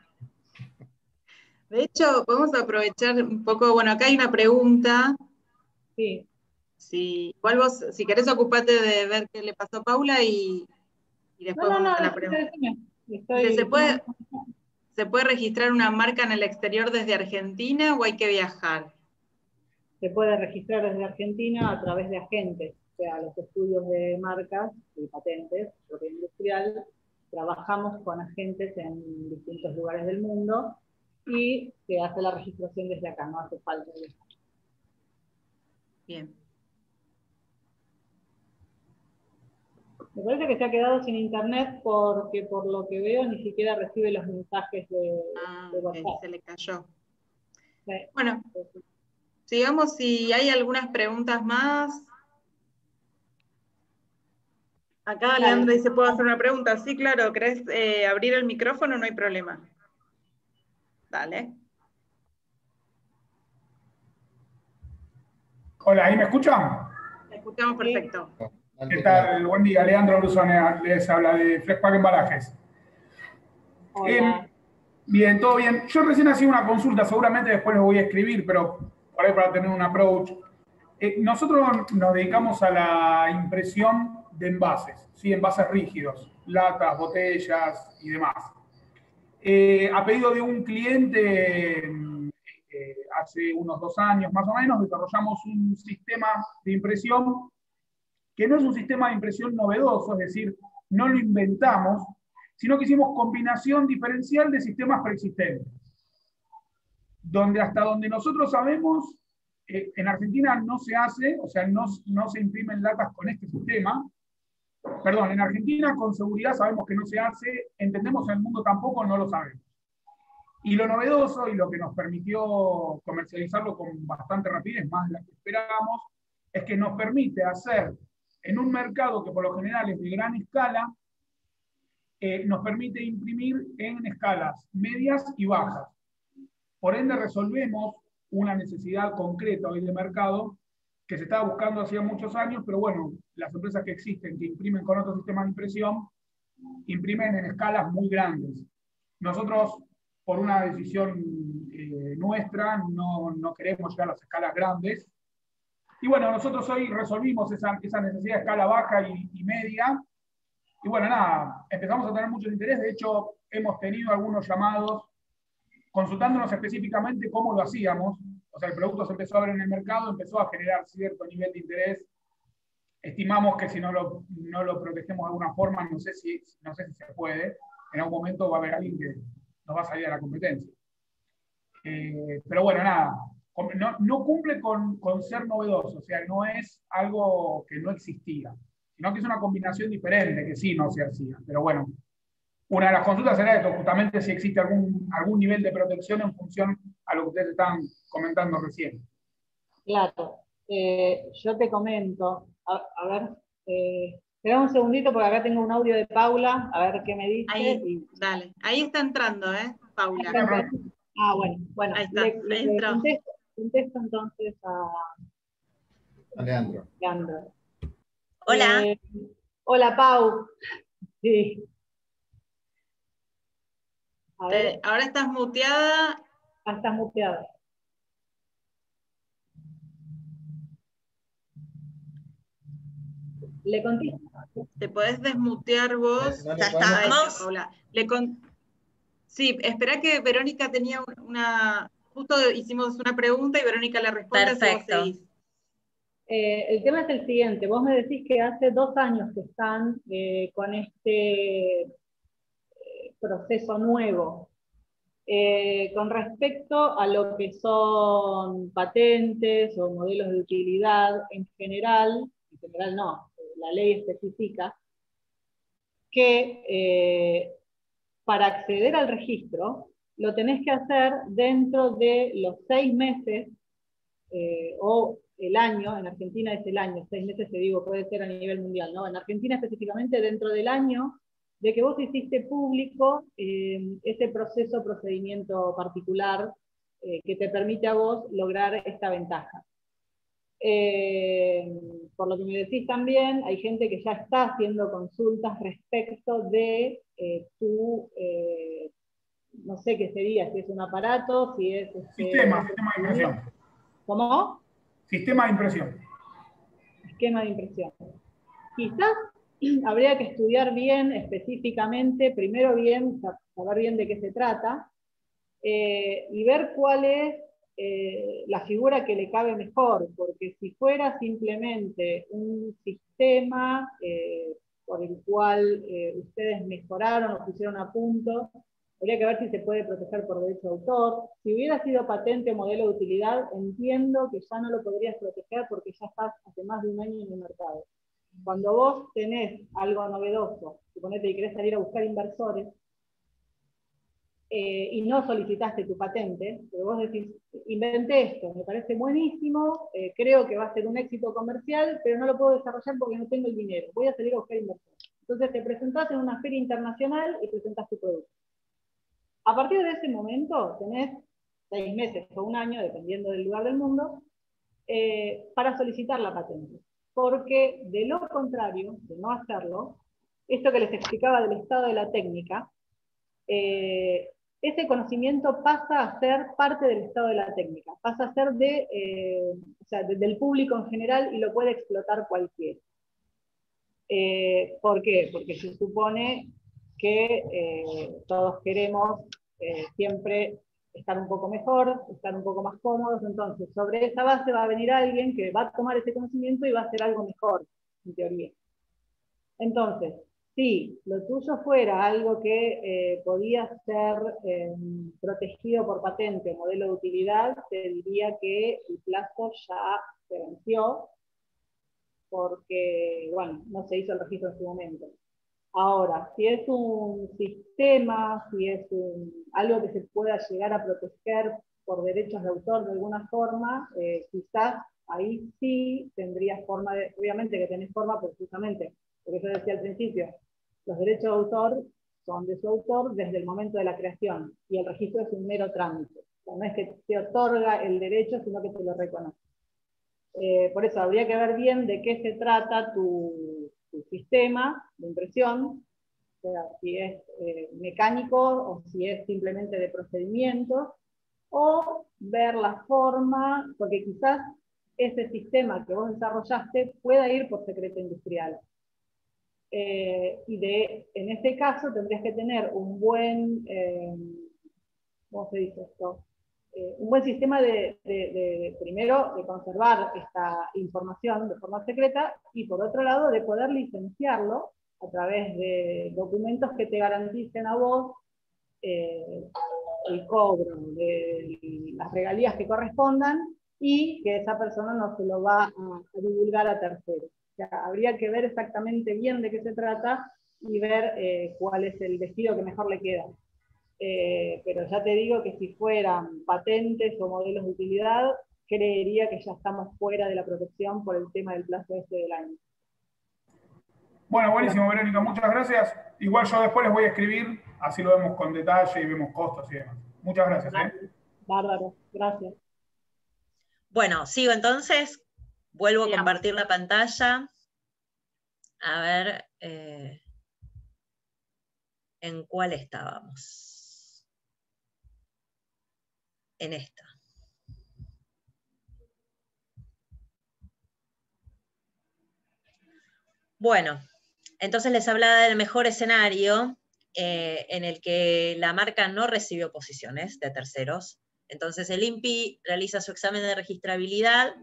De hecho, podemos aprovechar un poco, bueno, acá hay una pregunta. Sí. Si, igual vos, si querés, ocupate de ver qué le pasó a Paula y, después vamos a la pregunta. ¿Se, puede, ¿Se puede registrar una marca en el exterior desde Argentina o hay que viajar? Se puede registrar desde Argentina a través de agentes, o sea, los estudios de marcas y patentes, propiedad industrial, trabajamos con agentes en distintos lugares del mundo y se hace la registración desde acá, no hace falta viajar. Bien. Me parece que se ha quedado sin internet porque por lo que veo ni siquiera recibe los mensajes de, ah, WhatsApp. se le cayó. Bueno, sigamos si hay algunas preguntas más. Acá Leandro dice, ¿puedo hacer una pregunta? Sí, claro, ¿querés eh, abrir el micrófono? No hay problema. Dale. Hola, ¿ahí me escuchan? Te escuchamos perfecto. ¿Qué tal? Buen día, Leandro Brusone les habla de Flexpack Embalajes. Hola. Eh, bien, todo bien. Yo recién hacía una consulta, seguramente después lo voy a escribir, pero por ahí para tener un approach. Eh, nosotros nos dedicamos a la impresión de envases, ¿sí? envases rígidos, latas, botellas y demás. Eh, a pedido de un cliente, eh, hace unos dos años más o menos, desarrollamos un sistema de impresión que no es un sistema de impresión novedoso, es decir, no lo inventamos, sino que hicimos combinación diferencial de sistemas preexistentes. Donde hasta donde nosotros sabemos, eh, en Argentina no se hace, o sea, no, no se imprimen latas con este sistema. Perdón, en Argentina con seguridad sabemos que no se hace, entendemos en el mundo tampoco, no lo sabemos. Y lo novedoso y lo que nos permitió comercializarlo con bastante rapidez, más de la que esperábamos, es que nos permite hacer en un mercado que por lo general es de gran escala, eh, nos permite imprimir en escalas medias y bajas. Por ende, resolvemos una necesidad concreta hoy de mercado que se estaba buscando hacía muchos años, pero bueno, las empresas que existen, que imprimen con otros sistemas de impresión, imprimen en escalas muy grandes. Nosotros, por una decisión eh, nuestra, no, no queremos llegar a las escalas grandes, y bueno, nosotros hoy resolvimos esa, esa necesidad de escala baja y, media. Y bueno, nada, empezamos a tener mucho interés. De hecho, hemos tenido algunos llamados consultándonos específicamente cómo lo hacíamos. O sea, el producto se empezó a ver en el mercado, empezó a generar cierto nivel de interés. Estimamos que si no lo, no lo protegemos de alguna forma, no sé, si, no sé si se puede, en algún momento va a haber alguien que nos va a salir a la competencia. Eh, pero bueno, nada, no, no cumple con, con, ser novedoso, o sea, no es algo que no existía, sino que es una combinación diferente, que sí no se hacía. Pero bueno, una de las consultas era esto, justamente si existe algún, algún nivel de protección en función a lo que ustedes están comentando recién. Claro, eh, yo te comento, a, a ver, eh, espera un segundito porque acá tengo un audio de Paula, a ver qué me dice. Ahí, y... dale, ahí está entrando, ¿eh, Paula? Ah, bueno, bueno, ahí está, le, ahí le entró. contesto, contesto entonces a Leandro. Leandro. Hola. Eh, hola, Pau. Sí. A ver, ahora estás muteada. ah, estás muteada. Le contesto. Te podés desmutear vos. No Ya eso, Paula. Le con- Sí, espera que Verónica tenía una. Justo hicimos una pregunta y Verónica la responde. Perfecto. Eh, el tema es el siguiente, vos me decís que hace dos años que están eh, con este eh, proceso nuevo. Eh, con respecto a lo que son patentes o modelos de utilidad en general, en general no, la ley especifica que eh, para acceder al registro lo tenés que hacer dentro de los seis meses eh, o el año, en Argentina es el año, seis meses te digo, puede ser a nivel mundial, ¿no? En Argentina específicamente dentro del año de que vos hiciste público eh, ese proceso, procedimiento particular eh, que te permite a vos lograr esta ventaja. Eh, por lo que me decís también, hay gente que ya está haciendo consultas respecto de tu, no sé qué sería, si es un aparato, si es... este, Sistema, sistema de impresión. ¿Cómo? Sistema de impresión. esquema de impresión. Quizás habría que estudiar bien específicamente, primero bien, sa- saber bien de qué se trata, eh, y ver cuál es eh, la figura que le cabe mejor, porque si fuera simplemente un sistema eh, por el cual ustedes mejoraron o pusieron a punto, habría que ver si se puede proteger por derecho de autor. Si hubiera sido patente o modelo de utilidad, entiendo que ya no lo podrías proteger porque ya estás hace más de un año en el mercado. Cuando vos tenés algo novedoso, suponete que querés salir a buscar inversores, eh, y no solicitaste tu patente, pero vos decís, inventé esto, me parece buenísimo, eh, creo que va a ser un éxito comercial, pero no lo puedo desarrollar porque no tengo el dinero, voy a salir a buscar inversión. Entonces te presentás en una feria internacional y presentás tu producto. A partir de ese momento tenés seis meses o un año, dependiendo del lugar del mundo, eh, para solicitar la patente. Porque de lo contrario, de no hacerlo, esto que les explicaba del estado de la técnica, eh, ese conocimiento pasa a ser parte del estado de la técnica, pasa a ser de, eh, o sea, del público en general y lo puede explotar cualquiera. ¿Por qué? Porque se supone que todos queremos siempre estar un poco mejor, estar un poco más cómodos. Entonces, sobre esa base va a venir alguien que va a tomar ese conocimiento y va a hacer algo mejor, en teoría. Entonces, si lo tuyo fuera algo que eh, podía ser em, protegido por patente o modelo de utilidad, te diría que el plazo ya se venció porque, bueno, no se hizo el registro en su momento. Ahora, si es un sistema, si es algo que se pueda llegar a proteger por derechos de autor de alguna forma, eh, quizás ahí sí tendrías forma, de, obviamente que tenés forma precisamente, porque yo decía al principio, los derechos de autor son de su autor desde el momento de la creación y el registro es un mero trámite. no es que te otorga el derecho, sino que te lo reconoce. Eh, por eso habría que ver bien de qué se trata tu, sistema de impresión, o sea, si es eh, mecánico o si es simplemente de procedimiento, o ver la forma, porque quizás ese sistema que vos desarrollaste pueda ir por secreto industrial. Eh, y de, en este caso tendrías que tener un buen, eh, ¿cómo se dice esto? Eh, un buen sistema de, primero, de conservar esta información de forma secreta y por otro lado, de poder licenciarlo a través de documentos que te garanticen a vos eh, el cobro de las regalías que correspondan y que esa persona no se lo va a, divulgar a terceros. Habría que ver exactamente bien de qué se trata y ver eh, cuál es el vestido que mejor le queda. Eh, pero ya te digo que si fueran patentes o modelos de utilidad, creería que ya estamos fuera de la protección por el tema del plazo este del año. Bueno, buenísimo, Verónica, muchas gracias. Igual yo después les voy a escribir, así lo vemos con detalle y vemos costos y demás. Muchas gracias. ¿eh? Bárbaro, gracias. Bueno, sigo entonces, vuelvo a compartir la pantalla. A ver eh, en cuál estábamos en esta. Bueno, entonces les hablaba del mejor escenario eh, en el que la marca no recibe oposiciones de terceros. Entonces el INPI realiza su examen de registrabilidad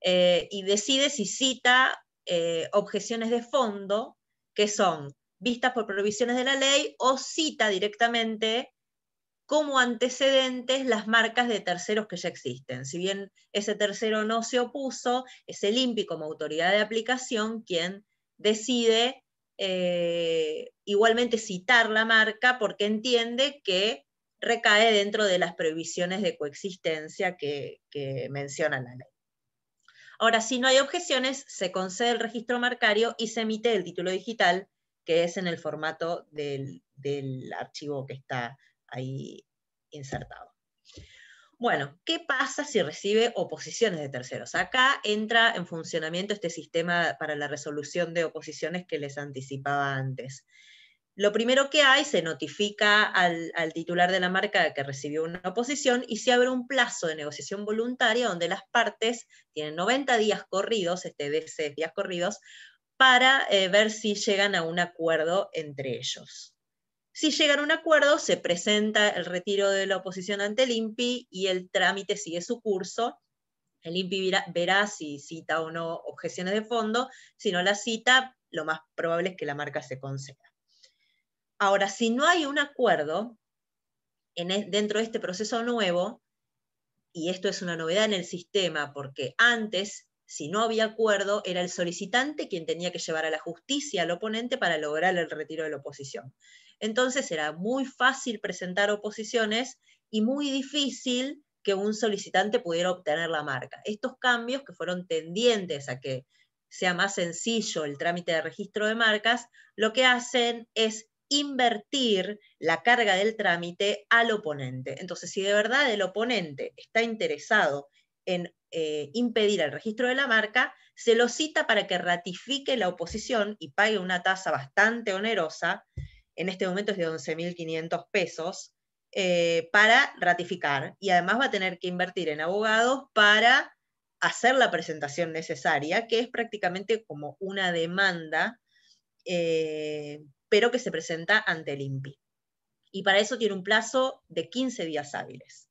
eh, y decide si cita eh, objeciones de fondo, que son vistas por provisiones de la ley, o cita directamente como antecedentes las marcas de terceros que ya existen. Si bien ese tercero no se opuso, es el INPI como autoridad de aplicación quien decide eh, igualmente citar la marca porque entiende que recae dentro de las previsiones de coexistencia que, menciona la ley. Ahora, si no hay objeciones, se concede el registro marcario y se emite el título digital, que es en el formato del, del archivo que está ahí insertado. Bueno, ¿qué pasa si recibe oposiciones de terceros? Acá entra en funcionamiento este sistema para la resolución de oposiciones que les anticipaba antes. Lo primero que hay, se notifica al, titular de la marca que recibió una oposición y se abre un plazo de negociación voluntaria donde las partes tienen 90 días corridos, este DC días corridos, para eh, ver si llegan a un acuerdo entre ellos. Si llegan a un acuerdo, se presenta el retiro de la oposición ante el INPI y el trámite sigue su curso. El INPI verá, si cita o no objeciones de fondo. Si no la cita, lo más probable es que la marca se conceda. Ahora, si no hay un acuerdo en, dentro de este proceso nuevo, y esto es una novedad en el sistema, porque antes, si no había acuerdo, era el solicitante quien tenía que llevar a la justicia al oponente para lograr el retiro de la oposición. Entonces era muy fácil presentar oposiciones y muy difícil que un solicitante pudiera obtener la marca. Estos cambios que fueron tendientes a que sea más sencillo el trámite de registro de marcas, lo que hacen es invertir la carga del trámite al oponente. Entonces, si de verdad el oponente está interesado en eh, impedir el registro de la marca, se lo cita para que ratifique la oposición y pague una tasa bastante onerosa, en este momento es de 11.500 pesos, eh, para ratificar. Y además va a tener que invertir en abogados para hacer la presentación necesaria, que es prácticamente como una demanda eh, pero que se presenta ante el INPI. Y para eso tiene un plazo de 15 días hábiles.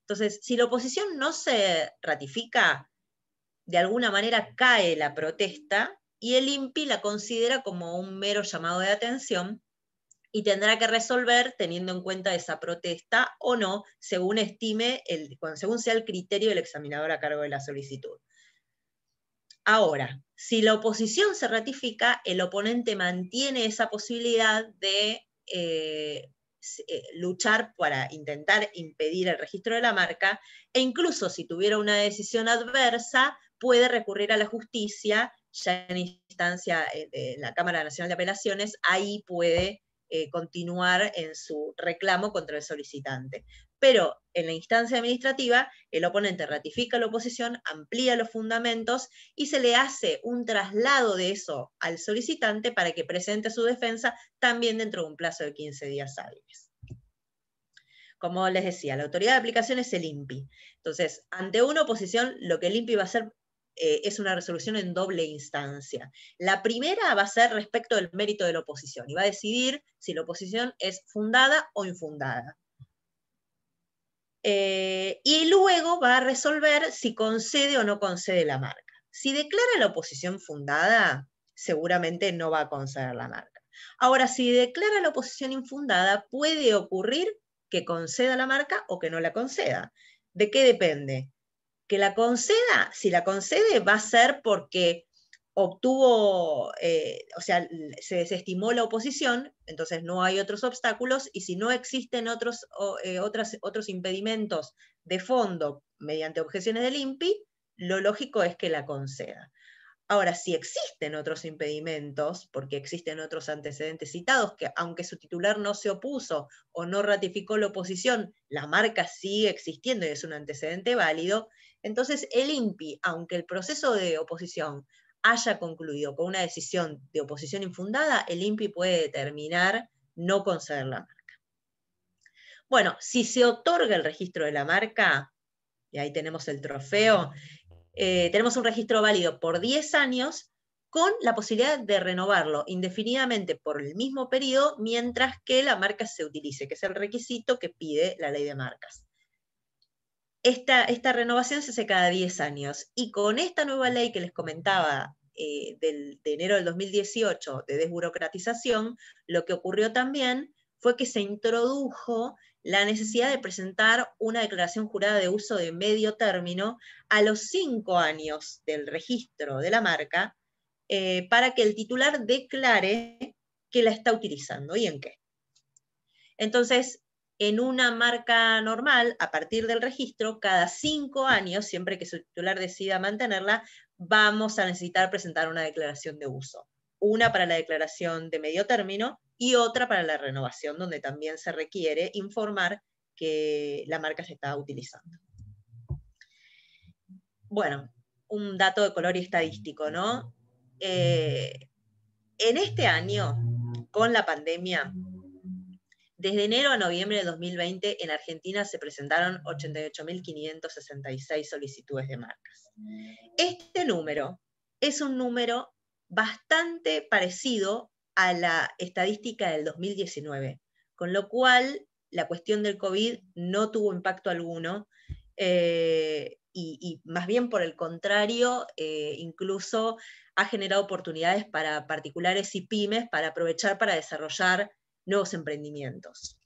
Entonces, si la oposición no se ratifica, de alguna manera cae la protesta y el INPI la considera como un mero llamado de atención y tendrá que resolver teniendo en cuenta esa protesta o no, según estime, el, según sea el criterio del examinador a cargo de la solicitud. Ahora, si la oposición se ratifica, el oponente mantiene esa posibilidad de eh, eh, luchar para intentar impedir el registro de la marca e incluso si tuviera una decisión adversa, puede recurrir a la justicia, ya en instancia eh, de la Cámara Nacional de Apelaciones, ahí puede continuar en su reclamo contra el solicitante pero en la instancia administrativa el oponente ratifica la oposición, amplía los fundamentos y se le hace un traslado de eso al solicitante para que presente su defensa también dentro de un plazo de 15 días hábiles. Como les decía, la autoridad de aplicación es el INPI. Entonces, ante una oposición, lo que el INPI va a hacer eh, es una resolución en doble instancia. La primera va a ser respecto del mérito de la oposición y va a decidir si la oposición es fundada o infundada. Eh, y luego va a resolver si concede o no concede la marca. Si declara la oposición fundada, seguramente no va a conceder la marca. Ahora, si declara la oposición infundada, puede ocurrir que conceda la marca o que no la conceda. ¿De qué depende? Que la conceda, si la concede, va a ser porque obtuvo, eh, o sea, se desestimó la oposición, entonces no hay otros obstáculos, y si no existen otros, eh, otros impedimentos de fondo mediante objeciones del INPI, lo lógico es que la conceda. Ahora, si existen otros impedimentos, porque existen otros antecedentes citados, que aunque su titular no se opuso o no ratificó la oposición, la marca sigue existiendo y es un antecedente válido, entonces el INPI, aunque el proceso de oposición haya concluido con una decisión de oposición infundada, el INPI puede determinar no conceder la marca. Bueno, si se otorga el registro de la marca, y ahí tenemos el trofeo, eh, tenemos un registro válido por 10 años con la posibilidad de renovarlo indefinidamente por el mismo periodo mientras que la marca se utilice, que es el requisito que pide la ley de marcas. Esta, esta, renovación se hace cada 10 años. Y con esta nueva ley que les comentaba eh, de enero del 2018 de desburocratización, lo que ocurrió también fue que se introdujo la necesidad de presentar una declaración jurada de uso de medio término a los cinco años del registro de la marca eh, para que el titular declare que la está utilizando. Y en qué. Entonces, en una marca normal, a partir del registro, cada cinco años, siempre que su titular decida mantenerla, vamos a necesitar presentar una declaración de uso. Una para la declaración de medio término y otra para la renovación, donde también se requiere informar que la marca se está utilizando. Bueno, un dato de color y estadístico, ¿no? Eh, en este año, con la pandemia, desde enero a noviembre de 2020 en Argentina se presentaron 88.566 solicitudes de marcas. Este número es un número bastante parecido a la estadística del 2019, con lo cual la cuestión del COVID no tuvo impacto alguno eh, y, más bien por el contrario, eh, incluso ha generado oportunidades para particulares y pymes para aprovechar para desarrollar nuevos emprendimientos.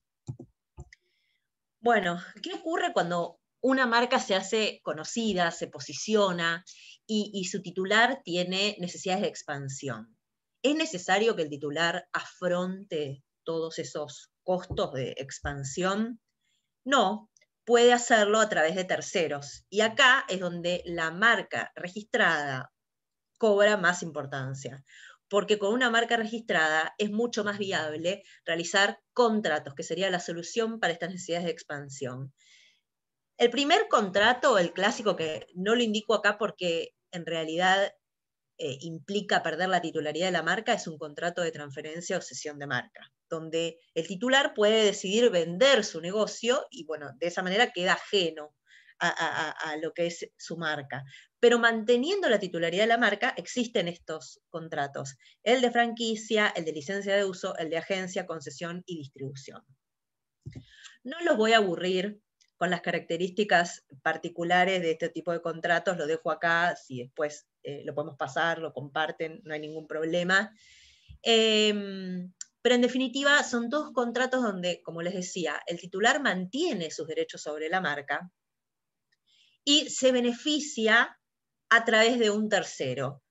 Bueno, ¿qué ocurre cuando una marca se hace conocida, se posiciona y, su titular tiene necesidades de expansión? ¿Es necesario que el titular afronte todos esos costos de expansión. No, puede hacerlo a través de terceros. Y acá es donde la marca registrada cobra más importancia, porque con una marca registrada es mucho más viable realizar contratos, que sería la solución para estas necesidades de expansión. El primer contrato, el clásico, que no lo indico acá porque en realidad eh, implica perder la titularidad de la marca, es un contrato de transferencia o cesión de marca, donde el titular puede decidir vender su negocio y bueno, de esa manera queda ajeno a, lo que es su marca. Pero manteniendo la titularidad de la marca, existen estos contratos, el de franquicia, el de licencia de uso, el de agencia, concesión y distribución. No los voy a aburrir con las características particulares de este tipo de contratos, lo dejo acá, si después eh, lo podemos pasar, lo comparten, no hay ningún problema. Em, pero en definitiva, son dos contratos donde, como les decía, el titular mantiene sus derechos sobre la marca y se beneficia a través de un tercero.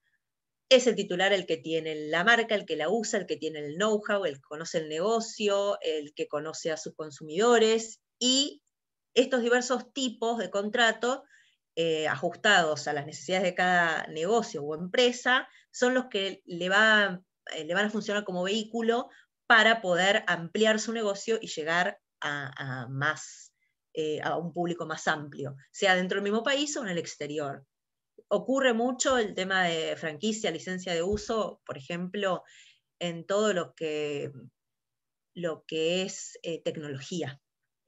Es el titular el que tiene la marca, el que la usa, el que tiene el know-how, el que conoce el negocio, el que conoce a sus consumidores y estos diversos tipos de contrato eh, ajustados a las necesidades de cada negocio o empresa son los que le, eh, le van a funcionar como vehículo para poder ampliar su negocio y llegar a, más, eh, a un público más amplio, sea dentro del mismo país o en el exterior. Ocurre mucho el tema de franquicia, licencia de uso, por ejemplo, en todo lo que, lo que es tecnología.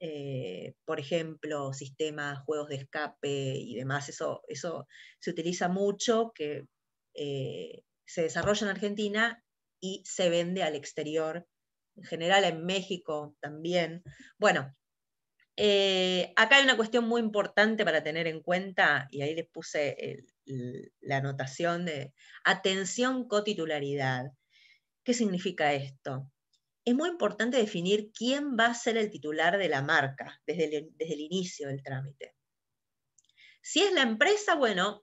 Eh, por ejemplo, sistemas, juegos de escape y demás, eso, eso se utiliza mucho, que eh, se desarrolla en Argentina y se vende al exterior, en general en México también. Bueno, eh, acá hay una cuestión muy importante para tener en cuenta, y ahí les puse la anotación de atención cotitularidad. ¿Qué significa esto? es muy importante definir quién va a ser el titular de la marca desde el, inicio del trámite. Si es la empresa, bueno,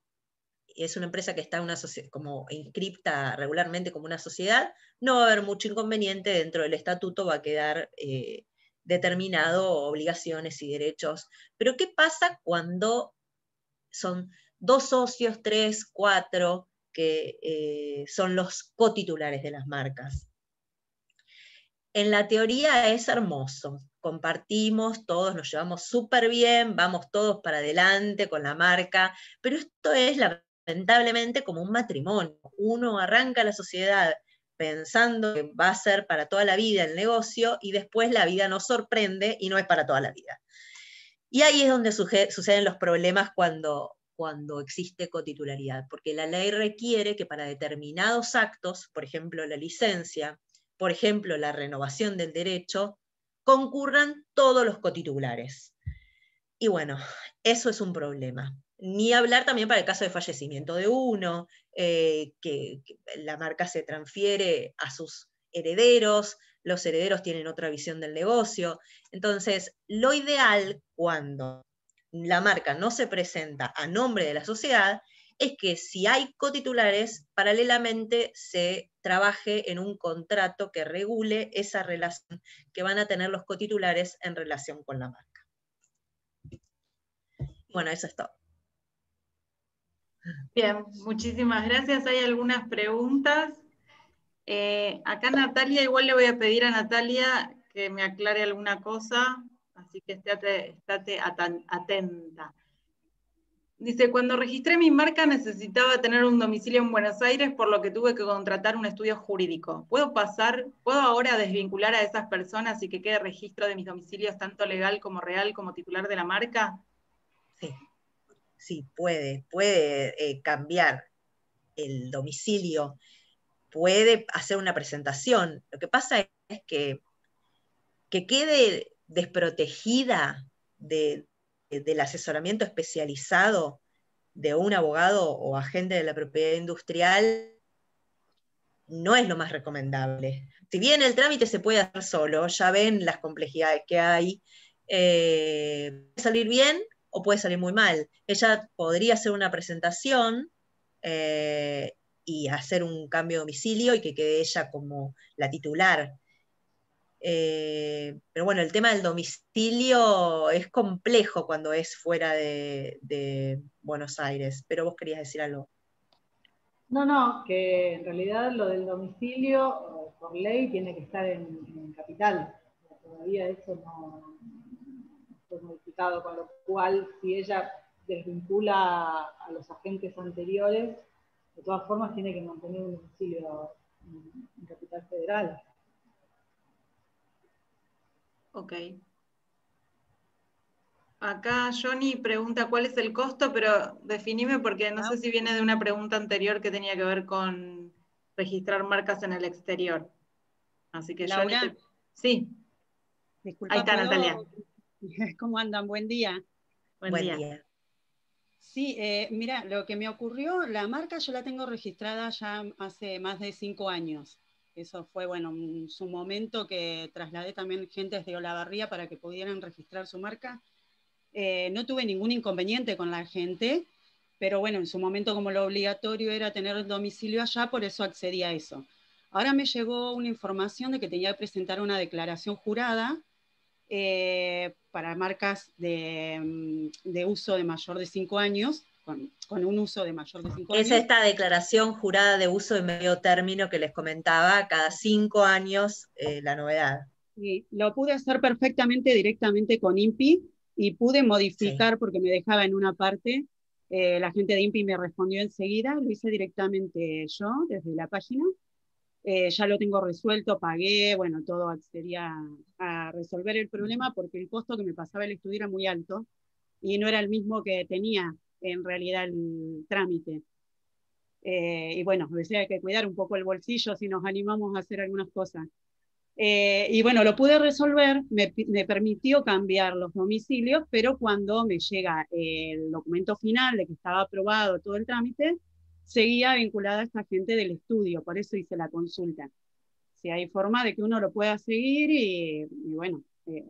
es una empresa que está una como inscripta regularmente como una sociedad, no va a haber mucho inconveniente dentro del estatuto, va a quedar eh, determinado obligaciones y derechos. Pero ¿qué pasa cuando son dos socios, tres, cuatro, que eh, son los cotitulares de las marcas? en la teoría es hermoso. Compartimos, todos nos llevamos súper bien, vamos todos para adelante con la marca, pero esto es lamentablemente como un matrimonio. Uno arranca la sociedad pensando que va a ser para toda la vida el negocio y después la vida nos sorprende y no es para toda la vida. Y ahí es donde suceden los problemas cuando, cuando existe cotitularidad, porque la ley requiere que para determinados actos, por ejemplo la licencia, por ejemplo, la renovación del derecho, concurran todos los cotitulares. Y bueno, eso es un problema. Ni hablar también para el caso de fallecimiento de uno, eh, que, la marca se transfiere a sus herederos, los herederos tienen otra visión del negocio. Entonces, lo ideal cuando la marca no se presenta a nombre de la sociedad es que si hay cotitulares, paralelamente se trabaje en un contrato que regule esa relación que van a tener los cotitulares en relación con la marca. Bueno, eso es todo. Bien, muchísimas gracias. ¿Hay algunas preguntas? Eh, acá Natalia, igual le voy a pedir a Natalia que me aclare alguna cosa, así que estate, estate atenta. Dice, cuando registré mi marca necesitaba tener un domicilio en Buenos Aires, por lo que tuve que contratar un estudio jurídico. ¿Puedo pasar, puedo ahora desvincular a esas personas y que quede registro de mis domicilios tanto legal como real como titular de la marca? Sí, sí, puede, puede eh, cambiar el domicilio, puede hacer una presentación. Lo que pasa es que, que quede desprotegida de, del asesoramiento especializado de un abogado o agente de la propiedad industrial no es lo más recomendable. Si bien el trámite se puede hacer solo, ya ven las complejidades que hay, eh, salir bien o puede salir muy mal. Ella podría hacer una presentación eh, y hacer un cambio de domicilio y que quede ella como la titular Eh, pero bueno, el tema del domicilio es complejo cuando es fuera de, Buenos Aires, pero vos querías decir algo. No, no, que en realidad lo del domicilio por ley tiene que estar en, capital. Todavía eso no, fue modificado, con lo cual si ella desvincula a los agentes anteriores, de todas formas tiene que mantener un domicilio en capital federal. Ok. Acá Johnny pregunta cuál es el costo, pero definime porque no sé si viene de una pregunta anterior que tenía que ver con registrar marcas en el exterior. Así que Laura. Sí. Disculpa, Ahí está Natalia. ¿Cómo andan? Buen día. Buen, día. Sí, eh, mira, lo que me ocurrió, la marca yo la tengo registrada ya hace más de cinco años. Eso fue, bueno, su momento que trasladé también gente de Olavarría para que pudieran registrar su marca. Eh, no tuve ningún inconveniente con la gente, pero bueno, en su momento como lo obligatorio era tener el domicilio allá, por eso accedí a eso. Ahora me llegó una información de que tenía que presentar una declaración jurada eh, para marcas de, mm, de, uso de mayor de cinco años con, un uso de mayor de cinco años. Es esta declaración jurada de uso de medio término que les comentaba, cada cinco años eh, la novedad. Sí, lo pude hacer perfectamente directamente con INPI y pude modificar porque me dejaba en una parte. Eh, la gente de INPI me respondió enseguida, lo hice directamente yo desde la página. Eh, ya lo tengo resuelto, pagué, bueno, todo accedía a resolver el problema porque el costo que me pasaba el estudio era muy alto y no era el mismo que tenía en realidad el trámite. Eh, y bueno, a veces hay que cuidar un poco el bolsillo si nos animamos a hacer algunas cosas. Eh, y bueno, lo pude resolver, me, me, permitió cambiar los domicilios, pero cuando me llega el documento final de que estaba aprobado todo el trámite, seguía vinculada a esta gente del estudio, por eso hice la consulta. Si hay forma de que uno lo pueda seguir y, bueno, eh,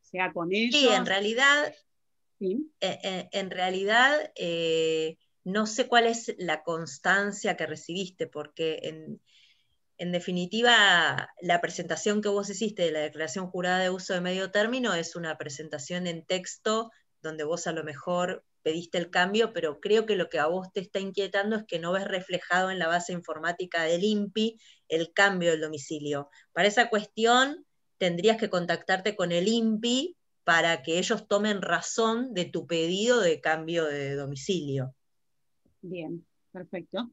sea con ellos. Sí, en realidad eh, eh, en realidad, eh, no sé cuál es la constancia que recibiste, porque en, en, definitiva, la presentación que vos hiciste de la declaración jurada de uso de medio término es una presentación en texto donde vos a lo mejor pediste el cambio, pero creo que lo que a vos te está inquietando es que no ves reflejado en la base informática del INPI el cambio del domicilio. Para esa cuestión tendrías que contactarte con el INPI para que ellos tomen razón de tu pedido de cambio de domicilio. Bien, perfecto.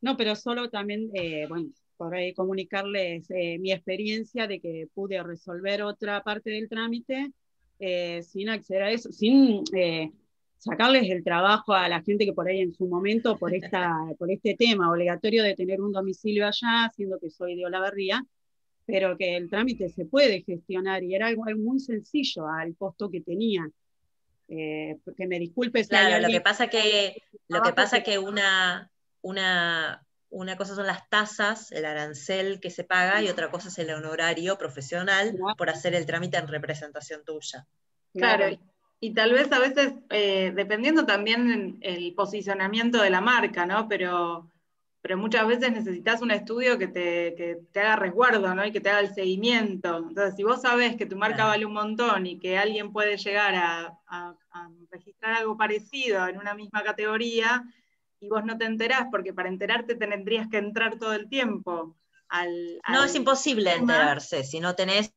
No, pero solo también, eh, bueno, por ahí comunicarles eh, mi experiencia de que pude resolver otra parte del trámite eh, sin acceder a eso, sin sacarles el trabajo a la gente que por ahí en su momento, por, esta, por este tema obligatorio de tener un domicilio allá, siendo que soy de Olavarría, pero que el trámite se puede gestionar y era algo, muy sencillo al costo que tenía. Eh, que me disculpe. Claro, lo que pasa que, lo que pasa que una, una, una cosa son las tasas, el arancel que se paga, y otra cosa es el honorario profesional por hacer el trámite en representación tuya. Claro, y tal vez a veces, eh, dependiendo también el posicionamiento de la marca, ¿no? Pero pero muchas veces necesitas un estudio que te, te, haga resguardo, ¿no? Y que te haga el seguimiento. Entonces, si vos sabés que tu marca vale un montón y que alguien puede llegar a, registrar algo parecido en una misma categoría, y vos no te enterás, porque para enterarte tendrías que entrar todo el tiempo. Al, no, es imposible enterarse, si no tenés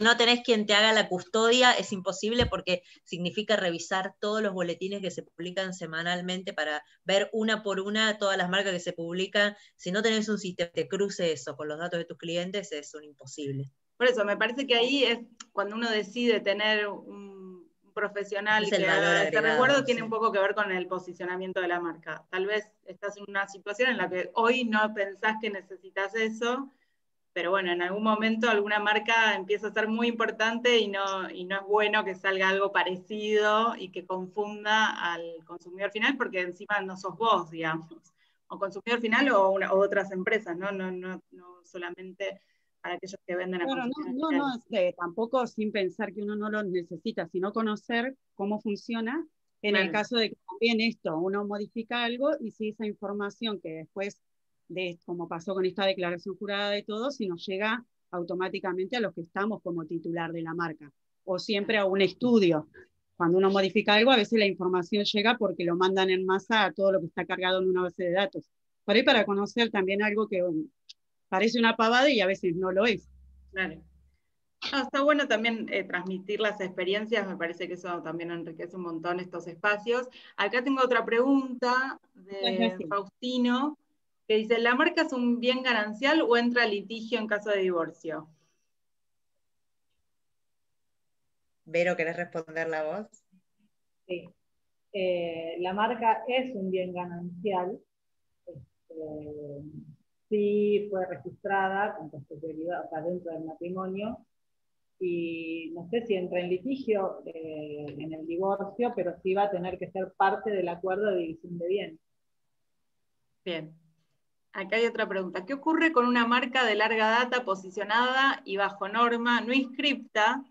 no tenés quien te haga la custodia, es imposible porque significa revisar todos los boletines que se publican semanalmente para ver una por una todas las marcas que se publican. Si no tenés un sistema que cruce eso con los datos de tus clientes, es un imposible. Por eso, me parece que ahí es cuando uno decide tener un profesional que este recuerdo tiene un poco que ver con el posicionamiento de la marca. Tal vez estás en una situación en la que hoy no pensás que necesitas eso, pero bueno, en algún momento alguna marca empieza a ser muy importante y no, y no es bueno que salga algo parecido y que confunda al consumidor final, porque encima no sos vos, digamos, o consumidor final o, otras empresas, ¿no? No, no, no solamente para aquellos que venden a No, no, no, tampoco sin pensar que uno no lo necesita, sino conocer cómo funciona. En el caso de que también esto, uno modifica algo y si esa información que después de como pasó con esta declaración jurada de todo, si nos llega automáticamente a los que estamos como titular de la marca, o siempre a un estudio. Cuando uno modifica algo, a veces la información llega porque lo mandan en masa a todo lo que está cargado en una base de datos. Por ahí para conocer también algo que parece una pavada y a veces no lo es. Claro. está bueno también eh, transmitir las experiencias, me parece que eso también enriquece un montón estos espacios. Acá tengo otra pregunta de Faustino, que dice, ¿la marca es un bien ganancial o entra a litigio en caso de divorcio? Vero, ¿querés responder la voz? Sí. Eh, la marca es un bien ganancial. Este, sí fue registrada con posterioridad, o dentro del matrimonio, y no sé si entra en litigio eh, en el divorcio, pero sí va a tener que ser parte del acuerdo de división de bienes. Bien. Acá hay otra pregunta. ¿Qué ocurre con una marca de larga data posicionada y bajo norma, no inscripta,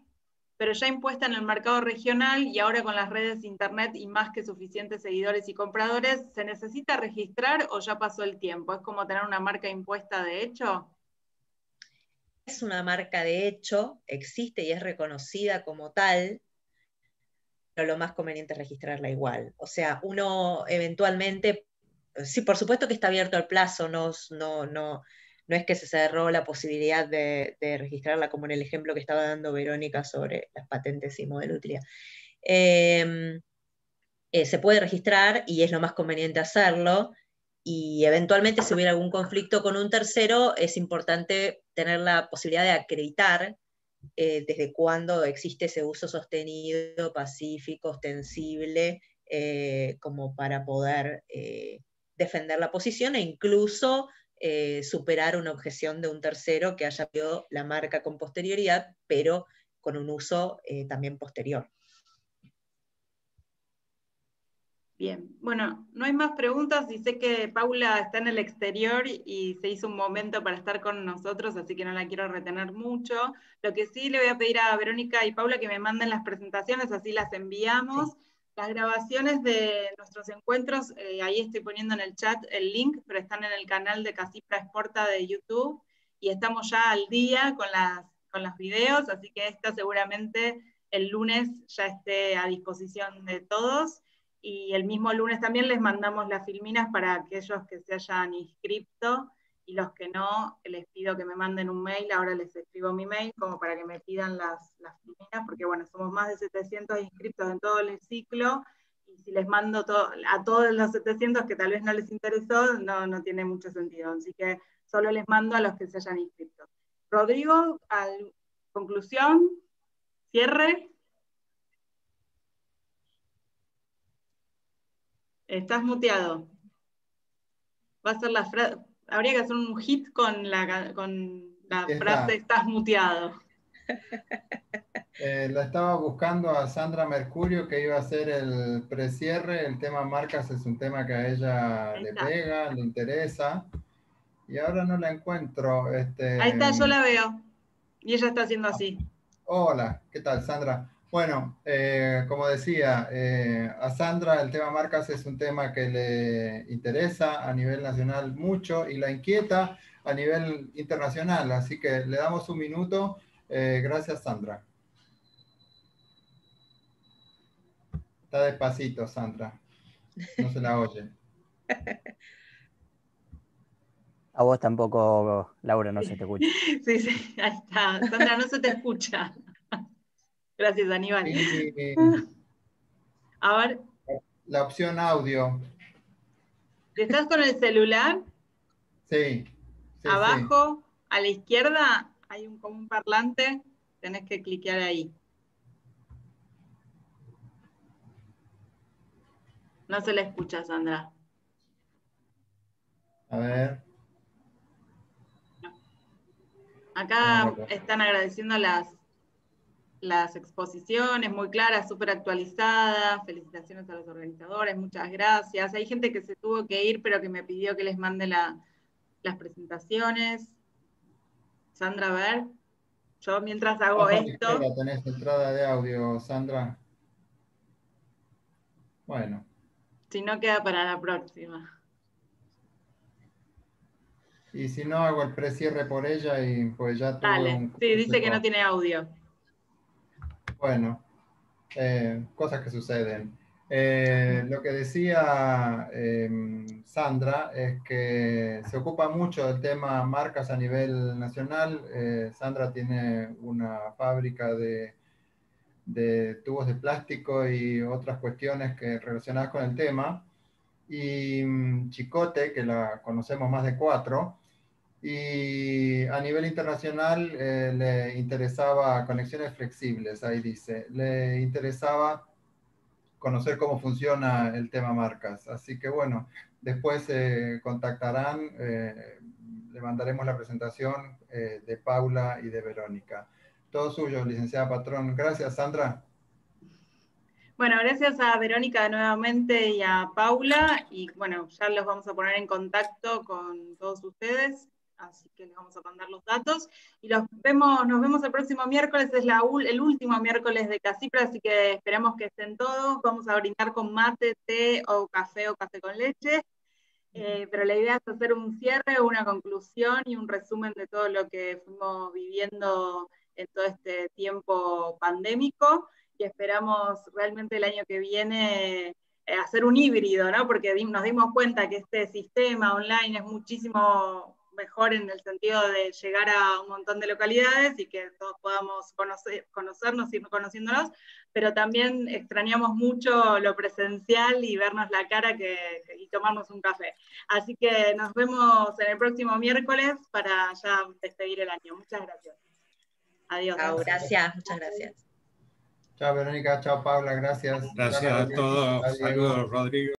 pero ya impuesta en el mercado regional y ahora con las redes internet y más que suficientes seguidores y compradores, ¿se necesita registrar o ya pasó el tiempo? ¿Es como tener una marca impuesta de hecho? Es una marca de hecho, existe y es reconocida como tal, pero lo más conveniente es registrarla igual. O sea, uno eventualmente, sí, por supuesto que está abierto el plazo, no, no, no, no es que se cerró la posibilidad de, registrarla, como en el ejemplo que estaba dando Verónica sobre las patentes y modelo de utilidad. Em, eh, se puede registrar y es lo más conveniente hacerlo. Y eventualmente, si hubiera algún conflicto con un tercero, es importante tener la posibilidad de acreditar eh, desde cuándo existe ese uso sostenido, pacífico, ostensible, eh, como para poder defender la posición e incluso eh, superar una objeción de un tercero que haya visto la marca con posterioridad, pero con un uso eh, también posterior. Bien, bueno, no hay más preguntas y sé que Paula está en el exterior y se hizo un momento para estar con nosotros, así que no la quiero retener mucho. Lo que sí le voy a pedir a Verónica y Paula que me manden las presentaciones, así las enviamos. Las grabaciones de nuestros encuentros, eh, ahí estoy poniendo en el chat el link, pero están en el canal de Casipra Exporta de YouTube y estamos ya al día con, las, con los videos, así que esta seguramente el lunes ya esté a disposición de todos. Y el mismo lunes también les mandamos las filminas para aquellos que se hayan inscrito y los que no, les pido que me manden un mail, ahora les escribo mi mail como para que me pidan las, las porque bueno, somos más de 700 inscritos en todo el ciclo, y si les mando a todos los 700 que tal vez no les interesó, no, no tiene mucho sentido, así que solo les mando a los que se hayan inscrito. Rodrigo, conclusión, cierre. Estás muteado. Va a ser la frase habría que hacer un hit con la, con la frase estás muteado. Eh, la estaba buscando a Sandra Mercurio que iba a hacer el precierre. El tema marcas es un tema que a ella le pega, le interesa. Y ahora no la encuentro. Este... Ahí está, yo la veo. Y ella está haciendo así. Hola, ¿qué tal, Sandra? Bueno, eh, como decía, eh, a Sandra el tema marcas es un tema que le interesa a nivel nacional mucho y la inquieta a nivel internacional, así que le damos un minuto. Eh, gracias, Sandra. Está despacito, Sandra. No se la oye. A vos tampoco, Laura, no se te escucha. Sí, sí, ahí está. Sandra, no se te escucha. Gracias, Aníbal. A ver. La opción audio. ¿Estás con el celular? Sí. Abajo, a la izquierda, hay un, como un parlante. Tenés que cliquear ahí. No se le escucha, Sandra. A ver. Acá están agradeciendo las las exposiciones muy claras, súper actualizadas. Felicitaciones a los organizadores, muchas gracias. Hay gente que se tuvo que ir, pero que me pidió que les mande las presentaciones. Sandra, a ver. Yo mientras hago esto. tenés entrada de audio, Sandra. Bueno. Si no, queda para la próxima. Y si no, hago el precierre por ella y pues ya tuve Dale. Sí, dice que no tiene audio. Bueno, eh, cosas que suceden. Eh, lo que decía em, Sandra es que se ocupa mucho del tema marcas a nivel nacional. Eh, Sandra tiene una fábrica de, de, tubos de plástico y otras cuestiones que, relacionadas con el tema. Y mm, Chicote, que la conocemos más de cuatro, y a nivel internacional eh, le interesaba conexiones flexibles, ahí dice, le interesaba conocer cómo funciona el tema marcas. Así que bueno, después se contactarán, eh, le mandaremos la presentación eh, de Paula y de Verónica. Todo suyo, licenciada Patrón. Gracias, Sandra. Bueno, gracias a Verónica nuevamente y a Paula. Y bueno, ya los vamos a poner en contacto con todos ustedes así que les vamos a mandar los datos. Y los vemos, nos vemos el próximo miércoles, es la, el último miércoles de Casipra, así que esperamos que estén todos. Vamos a brindar con mate, té o café o café con leche. Eh, pero la idea es hacer un cierre, una conclusión y un resumen de todo lo que fuimos viviendo en todo este tiempo pandémico y esperamos realmente el año que viene eh, hacer un híbrido, ¿no? Porque nos dimos cuenta que este sistema online es muchísimo mejor en el sentido de llegar a un montón de localidades y que todos podamos conocer, conocernos, ir conociéndonos, pero también extrañamos mucho lo presencial y vernos la cara que, y tomarnos un café. Así que nos vemos en el próximo miércoles para ya despedir el año. Muchas gracias. Adiós. Chao, gracias, muchas gracias. Chao, Verónica. Chao, Paula. Gracias. Gracias a todos. Saludos, Rodrigo.